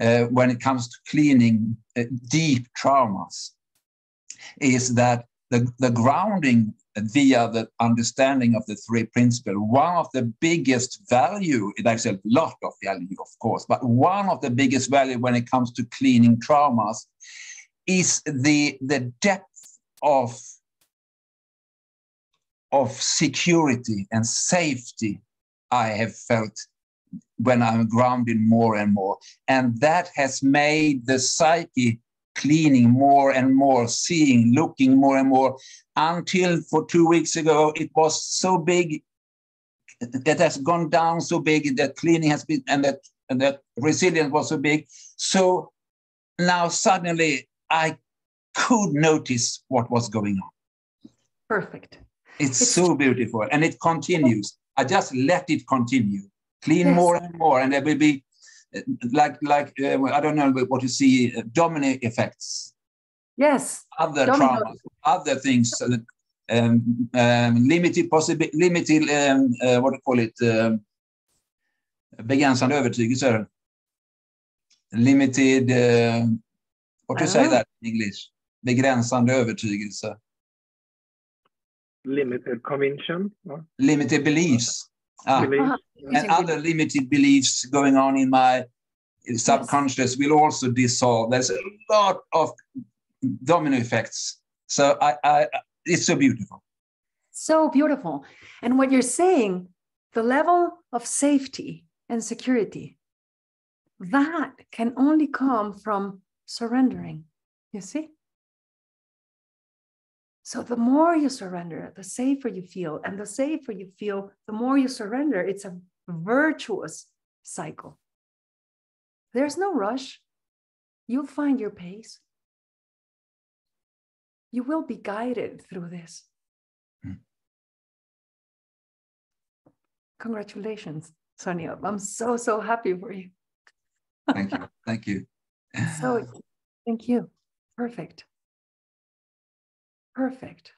uh, when it comes to cleaning uh, deep traumas is that the, the grounding via the understanding of the three principles, one of the biggest value, there's a lot of value, of course, but one of the biggest value when it comes to cleaning traumas is the, the depth of, of security and safety I have felt when I'm grounded more and more. And that has made the psyche cleaning more and more, seeing, looking more and more, until for two weeks ago it was so big, that has gone down so big that cleaning has been, and that, and that resilience was so big. So now suddenly I could notice what was going on. Perfect. It's, it's so beautiful and it continues. I just let it continue, clean yes. more and more, and there will be like like uh, I don't know what you see uh, domino effects. Yes. Other traumas, other things, uh, um, um, limited possibility, limited um, uh, what do you call it? Um, begränsande övertygelser. Limited. Uh, what do you say that in English? Begränsande övertygelse. Limited conviction. Or? Limited beliefs. Ah. Uh-huh. And other limited beliefs going on in my subconscious yes. will also dissolve. There's a lot of domino effects. So I, I, it's so beautiful. So beautiful. And what you're saying, the level of safety and security, that can only come from surrendering. You see? So the more you surrender, the safer you feel. And the safer you feel, the more you surrender. It's a virtuous cycle. There's no rush. You'll find your pace. You will be guided through this. Hmm. Congratulations, Sonia. I'm so, so happy for you. Thank you. Thank you. so, thank you. Perfect. Perfect.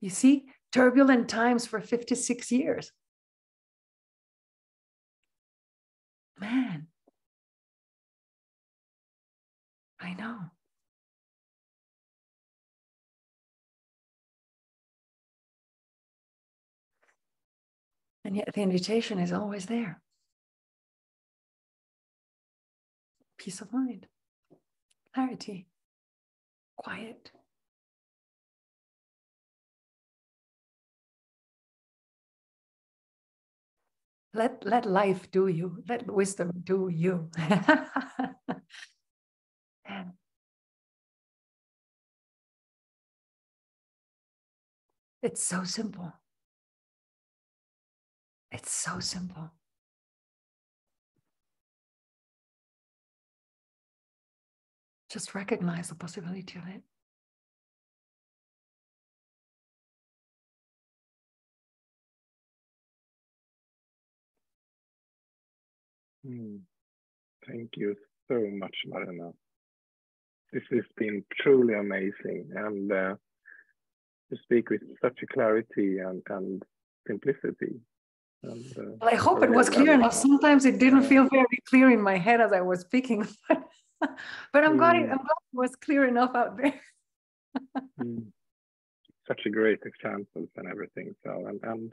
You see, turbulent times for 56 years. Man, I know. And yet the invitation is always there. Peace of mind, clarity, quiet. Let let life do you. Let wisdom do you. It's so simple. It's so simple. Just recognize the possibility of it Mm. Thank you so much, Marina. This has been truly amazing and uh, to speak with such a clarity and, and simplicity. And, uh, well, I hope it was clear enough. Sometimes it didn't feel very clear in my head as I was speaking, but I'm, mm. glad, it, I'm glad it was clear enough out there. mm. Such a great examples and everything. So and, and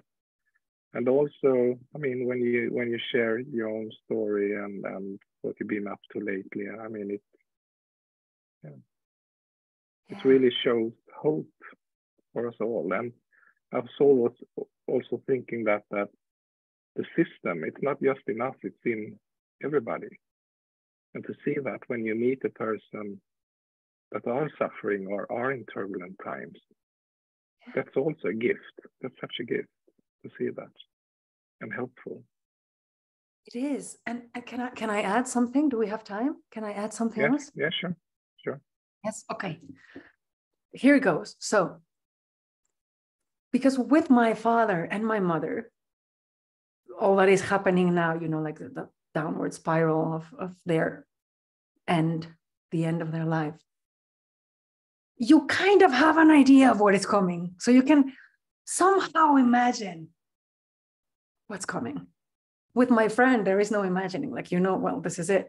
and also i mean when you when you share your own story and and what you've been up to lately i mean it yeah, yeah. it really shows hope for us all. And i was always also thinking that that the system it's not just in us it's in everybody. And to see that when you meet a person that are suffering or are in turbulent times that's also a gift. That's such a gift to see that and helpful. It is. And can I can I add something? Do we have time? Can I add something yeah, else? Yeah, sure. Sure. Yes. Okay. Here it goes. So because with my father and my mother, all that is happening now, you know, like the, the downward spiral of, of their end, the end of their life, you kind of have an idea of what is coming. So you can somehow imagine what's coming. With my friend, there is no imagining, like, you know, well, this is it.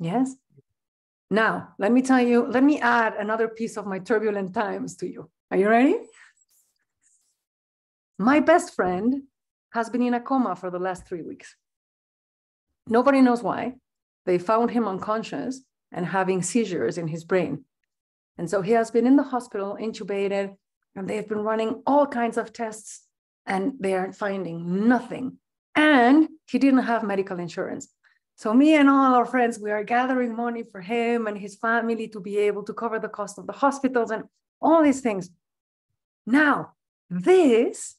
Yes. Now, let me tell you, let me add another piece of my turbulent times to you. Are you ready? My best friend has been in a coma for the last three weeks. Nobody knows why. They found him unconscious and having seizures in his brain. And so he has been in the hospital, intubated, and they've been running all kinds of tests and they are finding nothing. And he didn't have medical insurance. So me and all our friends, we are gathering money for him and his family to be able to cover the cost of the hospitals and all these things. Now, this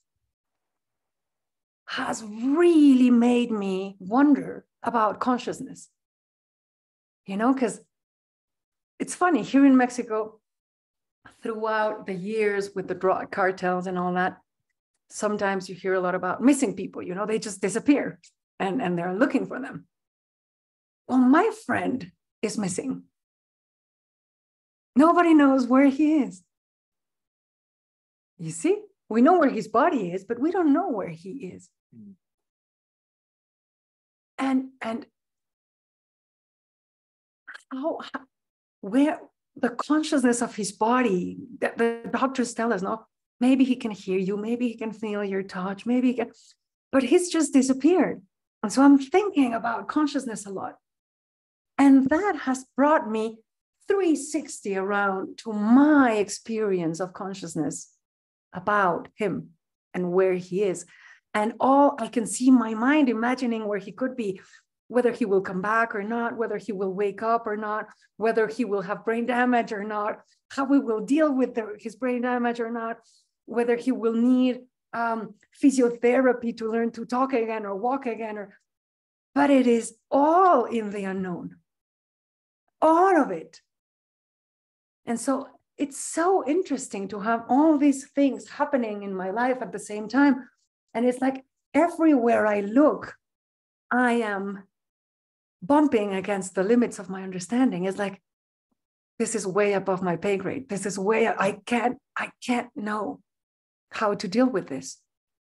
has really made me wonder about consciousness. You know, because it's funny here in Mexico, throughout the years with the drug cartels and all that, sometimes you hear a lot about missing people, you know, they just disappear and, and they're looking for them. Well, my friend is missing. Nobody knows where he is. You see, we know where his body is, but we don't know where he is. Mm. And and how, how where the consciousness of his body that the doctors tell us no maybe he can hear you. Maybe he can feel your touch. Maybe he can but he's just disappeared. And so i'm thinking about consciousness a lot. And that has brought me 360 around to my experience of consciousness about him and where he is. And all i can see my mind imagining where he could be whether he will come back or not, whether he will wake up or not, whether he will have brain damage or not, how we will deal with the, his brain damage or not, whether he will need um, physiotherapy to learn to talk again or walk again. Or, but it is all in the unknown, all of it. And so it's so interesting to have all these things happening in my life at the same time. And it's like everywhere I look, I am bumping against the limits of my understanding it's like this is way above my pay grade this is way i can't i can't know how to deal with this.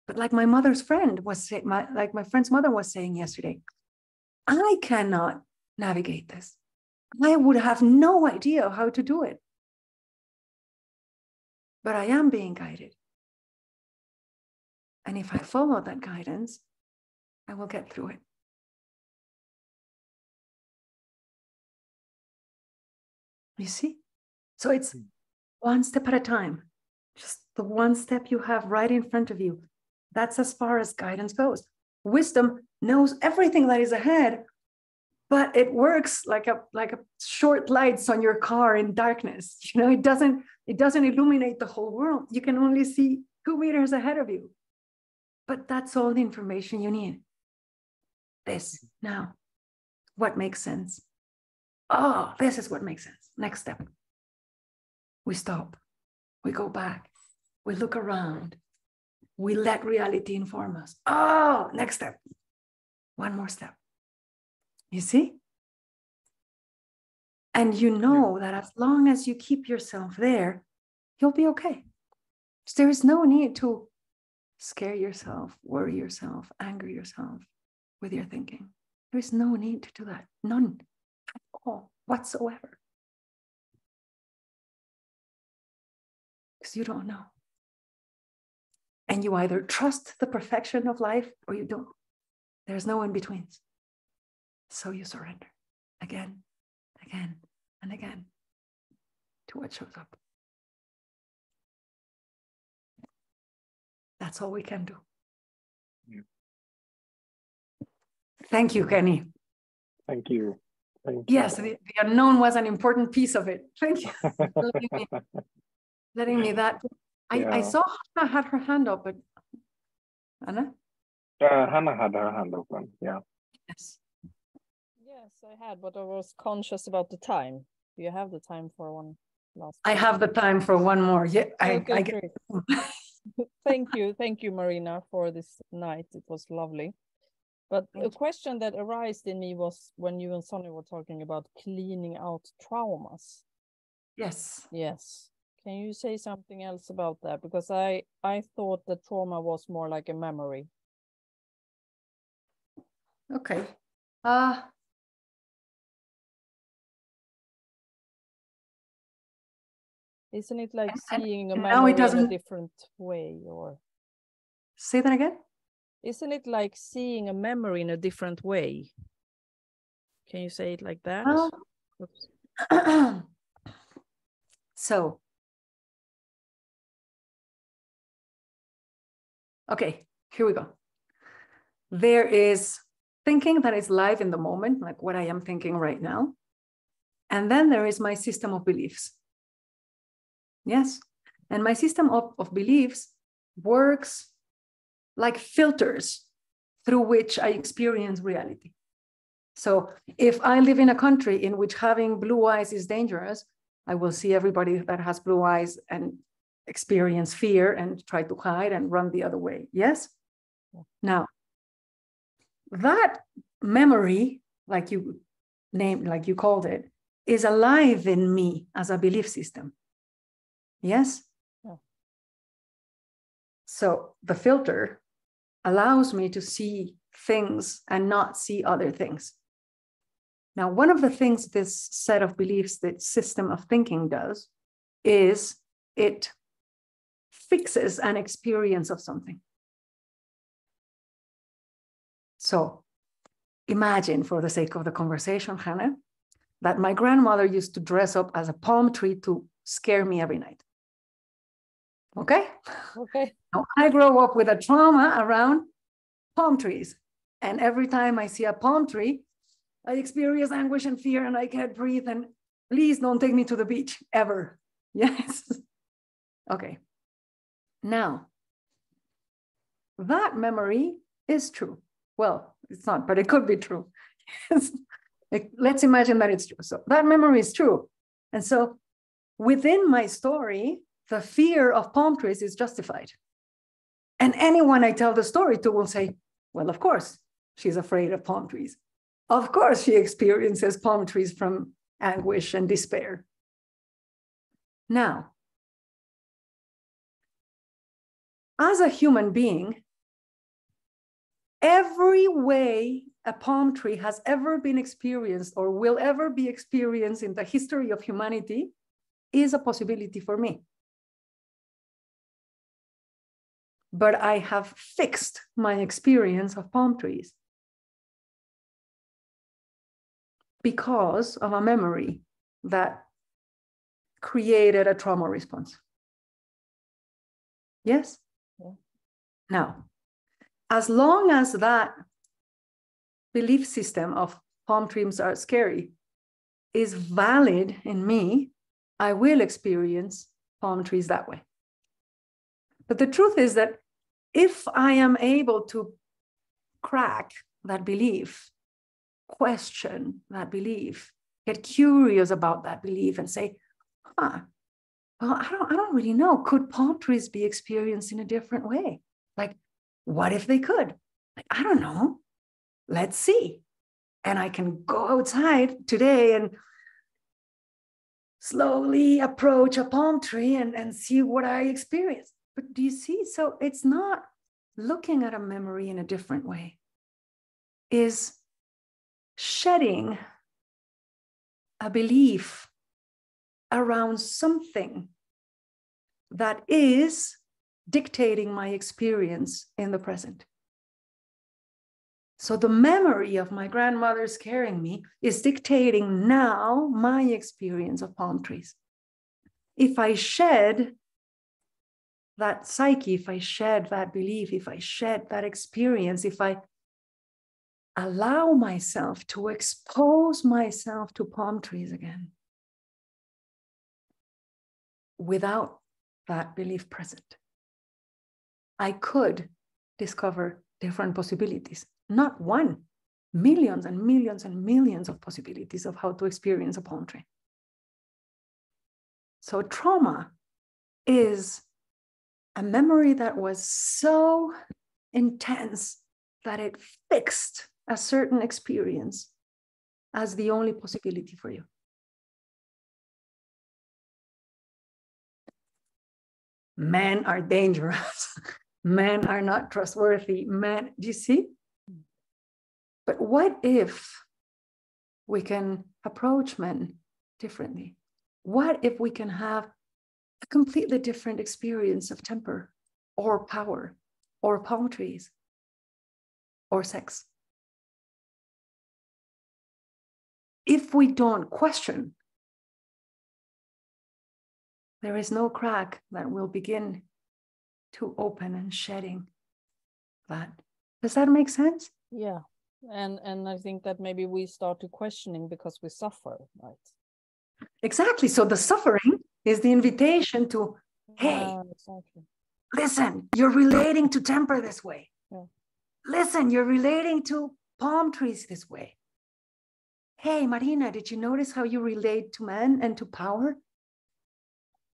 But like my mother's friend was saying my like my friend's mother was saying yesterday i cannot navigate this. I would have no idea how to do it. But i am being guided. And if i follow that guidance i will get through it. You see? So it's hmm. one step at a time, just the one step you have right in front of you. That's as far as guidance goes. Wisdom knows everything that is ahead, but it works like a like a short lights on your car in darkness. You know, it doesn't it doesn't illuminate the whole world. You can only see two meters ahead of you. But that's all the information you need. This now, what makes sense? Oh, this is what makes sense. Next step. We stop. We go back. We look around. We let reality inform us. Oh, next step. One more step. You see? And you know that as long as you keep yourself there, you'll be okay. So there is no need to scare yourself, worry yourself, anger yourself with your thinking. There is no need to do that. None at all whatsoever. because you don't know. And you either trust the perfection of life or you don't. There's no in betweens. So you surrender again, again, and again to what shows up. That's all we can do. Yeah. Thank you, Kenny. Thank you. Thank yes, you. The, the unknown was an important piece of it. Thank you. letting me that. I, yeah. I saw Hannah had her hand up, but Anna? Uh, Hannah had her hand open, yeah. Yes. Yes, I had, but I was conscious about the time. Do you have the time for one last? I have the time for one more. Yeah, I, I get. thank you, thank you, Marina, for this night. It was lovely. But Thank a question that arose in me was when you and Sonny were talking about cleaning out traumas. Yes. Yes. Can you say something else about that? Because I I thought that trauma was more like a memory. Okay. Uh, Isn't it like And- seeing a memory in a different way or say that again. isn't it like seeing a memory in a different way? Can you say it like that? Oops. so, okay, here we go. There is thinking that is live in the moment, like what I am thinking right now. And then there is my system of beliefs. Yes. And my system of, of beliefs works like filters through which I experience reality. So if I live in a country in which having blue eyes is dangerous, I will see everybody that has blue eyes and experience fear and try to hide and run the other way. Yes? Now, that memory, like you named, like you called it, is alive in me as a belief system. Yes? Yeah. So the filter allows me to see things and not see other things. Now, one of the things this set of beliefs, this system of thinking does, is it fixes an experience of something. So imagine, for the sake of the conversation, Hannah, that my grandmother used to dress up as a palm tree to scare me every night. Okay? Okay. Now, I grow up with a trauma around palm trees. And every time I see a palm tree, I experience anguish and fear and I can't breathe. And please don't take me to the beach ever. Yes. okay. Now, that memory is true. Well, it's not, but it could be true. Let's imagine that it's true. So that memory is true. And so within my story, the fear of palm trees is justified. And anyone I tell the story to will say, well, of course, she's afraid of palm trees. Of course, she experiences palm trees from anguish and despair. Now, as a human being, every way a palm tree has ever been experienced or will ever be experienced in the history of humanity is a possibility for me. But I have fixed my experience of palm trees because of a memory that created a trauma response. Yes? Now, as long as that belief system of palm trees are scary is valid in me, I will experience palm trees that way. But the truth is that if I am able to crack that belief, question that belief, get curious about that belief and say, huh, well, I don't, I don't really know. Could palm trees be experienced in a different way? Like, what if they could? Like, I don't know. Let's see. And I can go outside today and slowly approach a palm tree and, and see what I experience. But do you see? So it's not looking at a memory in a different way, is shedding a belief around something that is dictating my experience in the present. So the memory of my grandmother scaring me is dictating now my experience of palm trees. If I shed that psyche, if I shed that belief, if I shed that experience, if I allow myself to expose myself to palm trees again without that belief present, I could discover different possibilities, not one, millions and millions and millions of possibilities of how to experience a palm tree. So trauma is a memory that was so intense that it fixed a certain experience as the only possibility for you. Men are dangerous. Men are not trustworthy. Men, do you see? But what if we can approach men differently? What if we can have a completely different experience of temper or power or palm trees or sex? If we don't question, there is no crack that will begin to open and shedding that. Does that make sense? Yeah. And and I think that maybe we start to questioning because we suffer, right? Exactly. So the suffering is the invitation to, hey, Yeah, exactly. listen, you're relating to temper this way. Yeah. Listen, you're relating to palm trees this way. Hey, Marina, did you notice how you relate to men and to power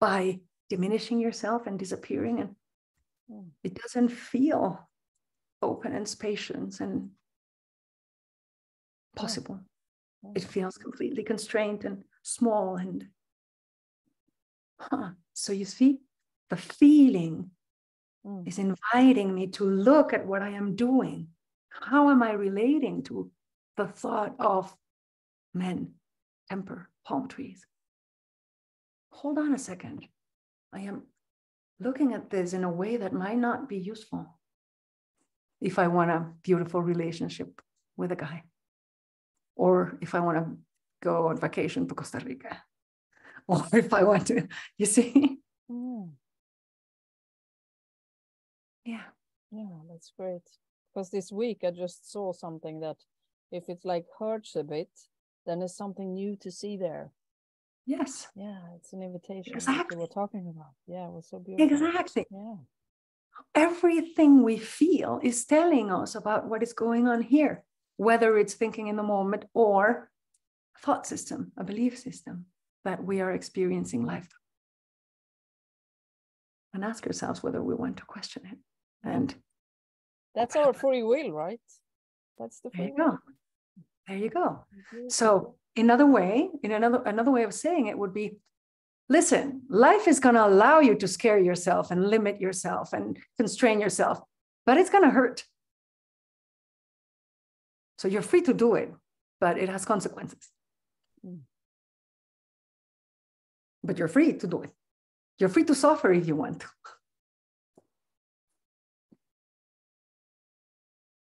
by diminishing yourself and disappearing? And Mm. it doesn't feel open and spacious and possible. It feels completely constrained and small and huh. so you see the feeling Mm. is inviting me to look at what I am doing. How am I relating to the thought of men, temper, palm trees? Hold on a second. I am looking at this in a way that might not be useful if I want a beautiful relationship with a guy, or if I want to go on vacation to Costa Rica, or if I want to, you see? Mm. Yeah. Yeah, that's great. Because this week I just saw something that if it like hurts a bit, then there's something new to see there. Yes, Yeah, it's an invitation Exactly. were talking about. Yeah, it was so beautiful. exactly. Yeah. everything we feel is telling us about what is going on here, whether it's thinking in the moment or a thought system, a belief system that we are experiencing life. And ask ourselves whether we want to question it. And That's our free will, right? That's the there you will. go. There you go. So another way, in another another way of saying it would be listen, life is going to allow you to scare yourself and limit yourself and constrain yourself, but it's going to hurt. So you're free to do it, but it has consequences. Mm. But you're free to do it. You're free to suffer if you want to.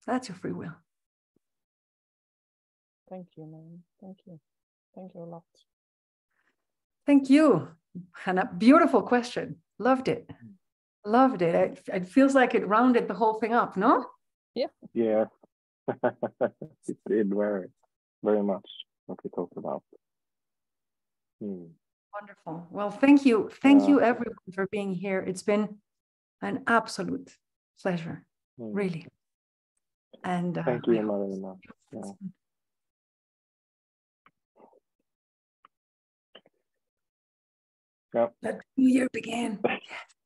That's your free will. Thank you, man. Thank you. Thank you a lot. Thank you, Hannah. Beautiful question. Loved it. Loved it. It, it feels like it rounded the whole thing up, no? Yeah. Yeah. it did very, very much what we talked about. Hmm. Wonderful. Well, thank you. Thank Yeah. you, everyone, for being here. It's been an absolute pleasure, Hmm. really. And uh, Thank you, hope Marina. Yeah. Let the new year began. Yes.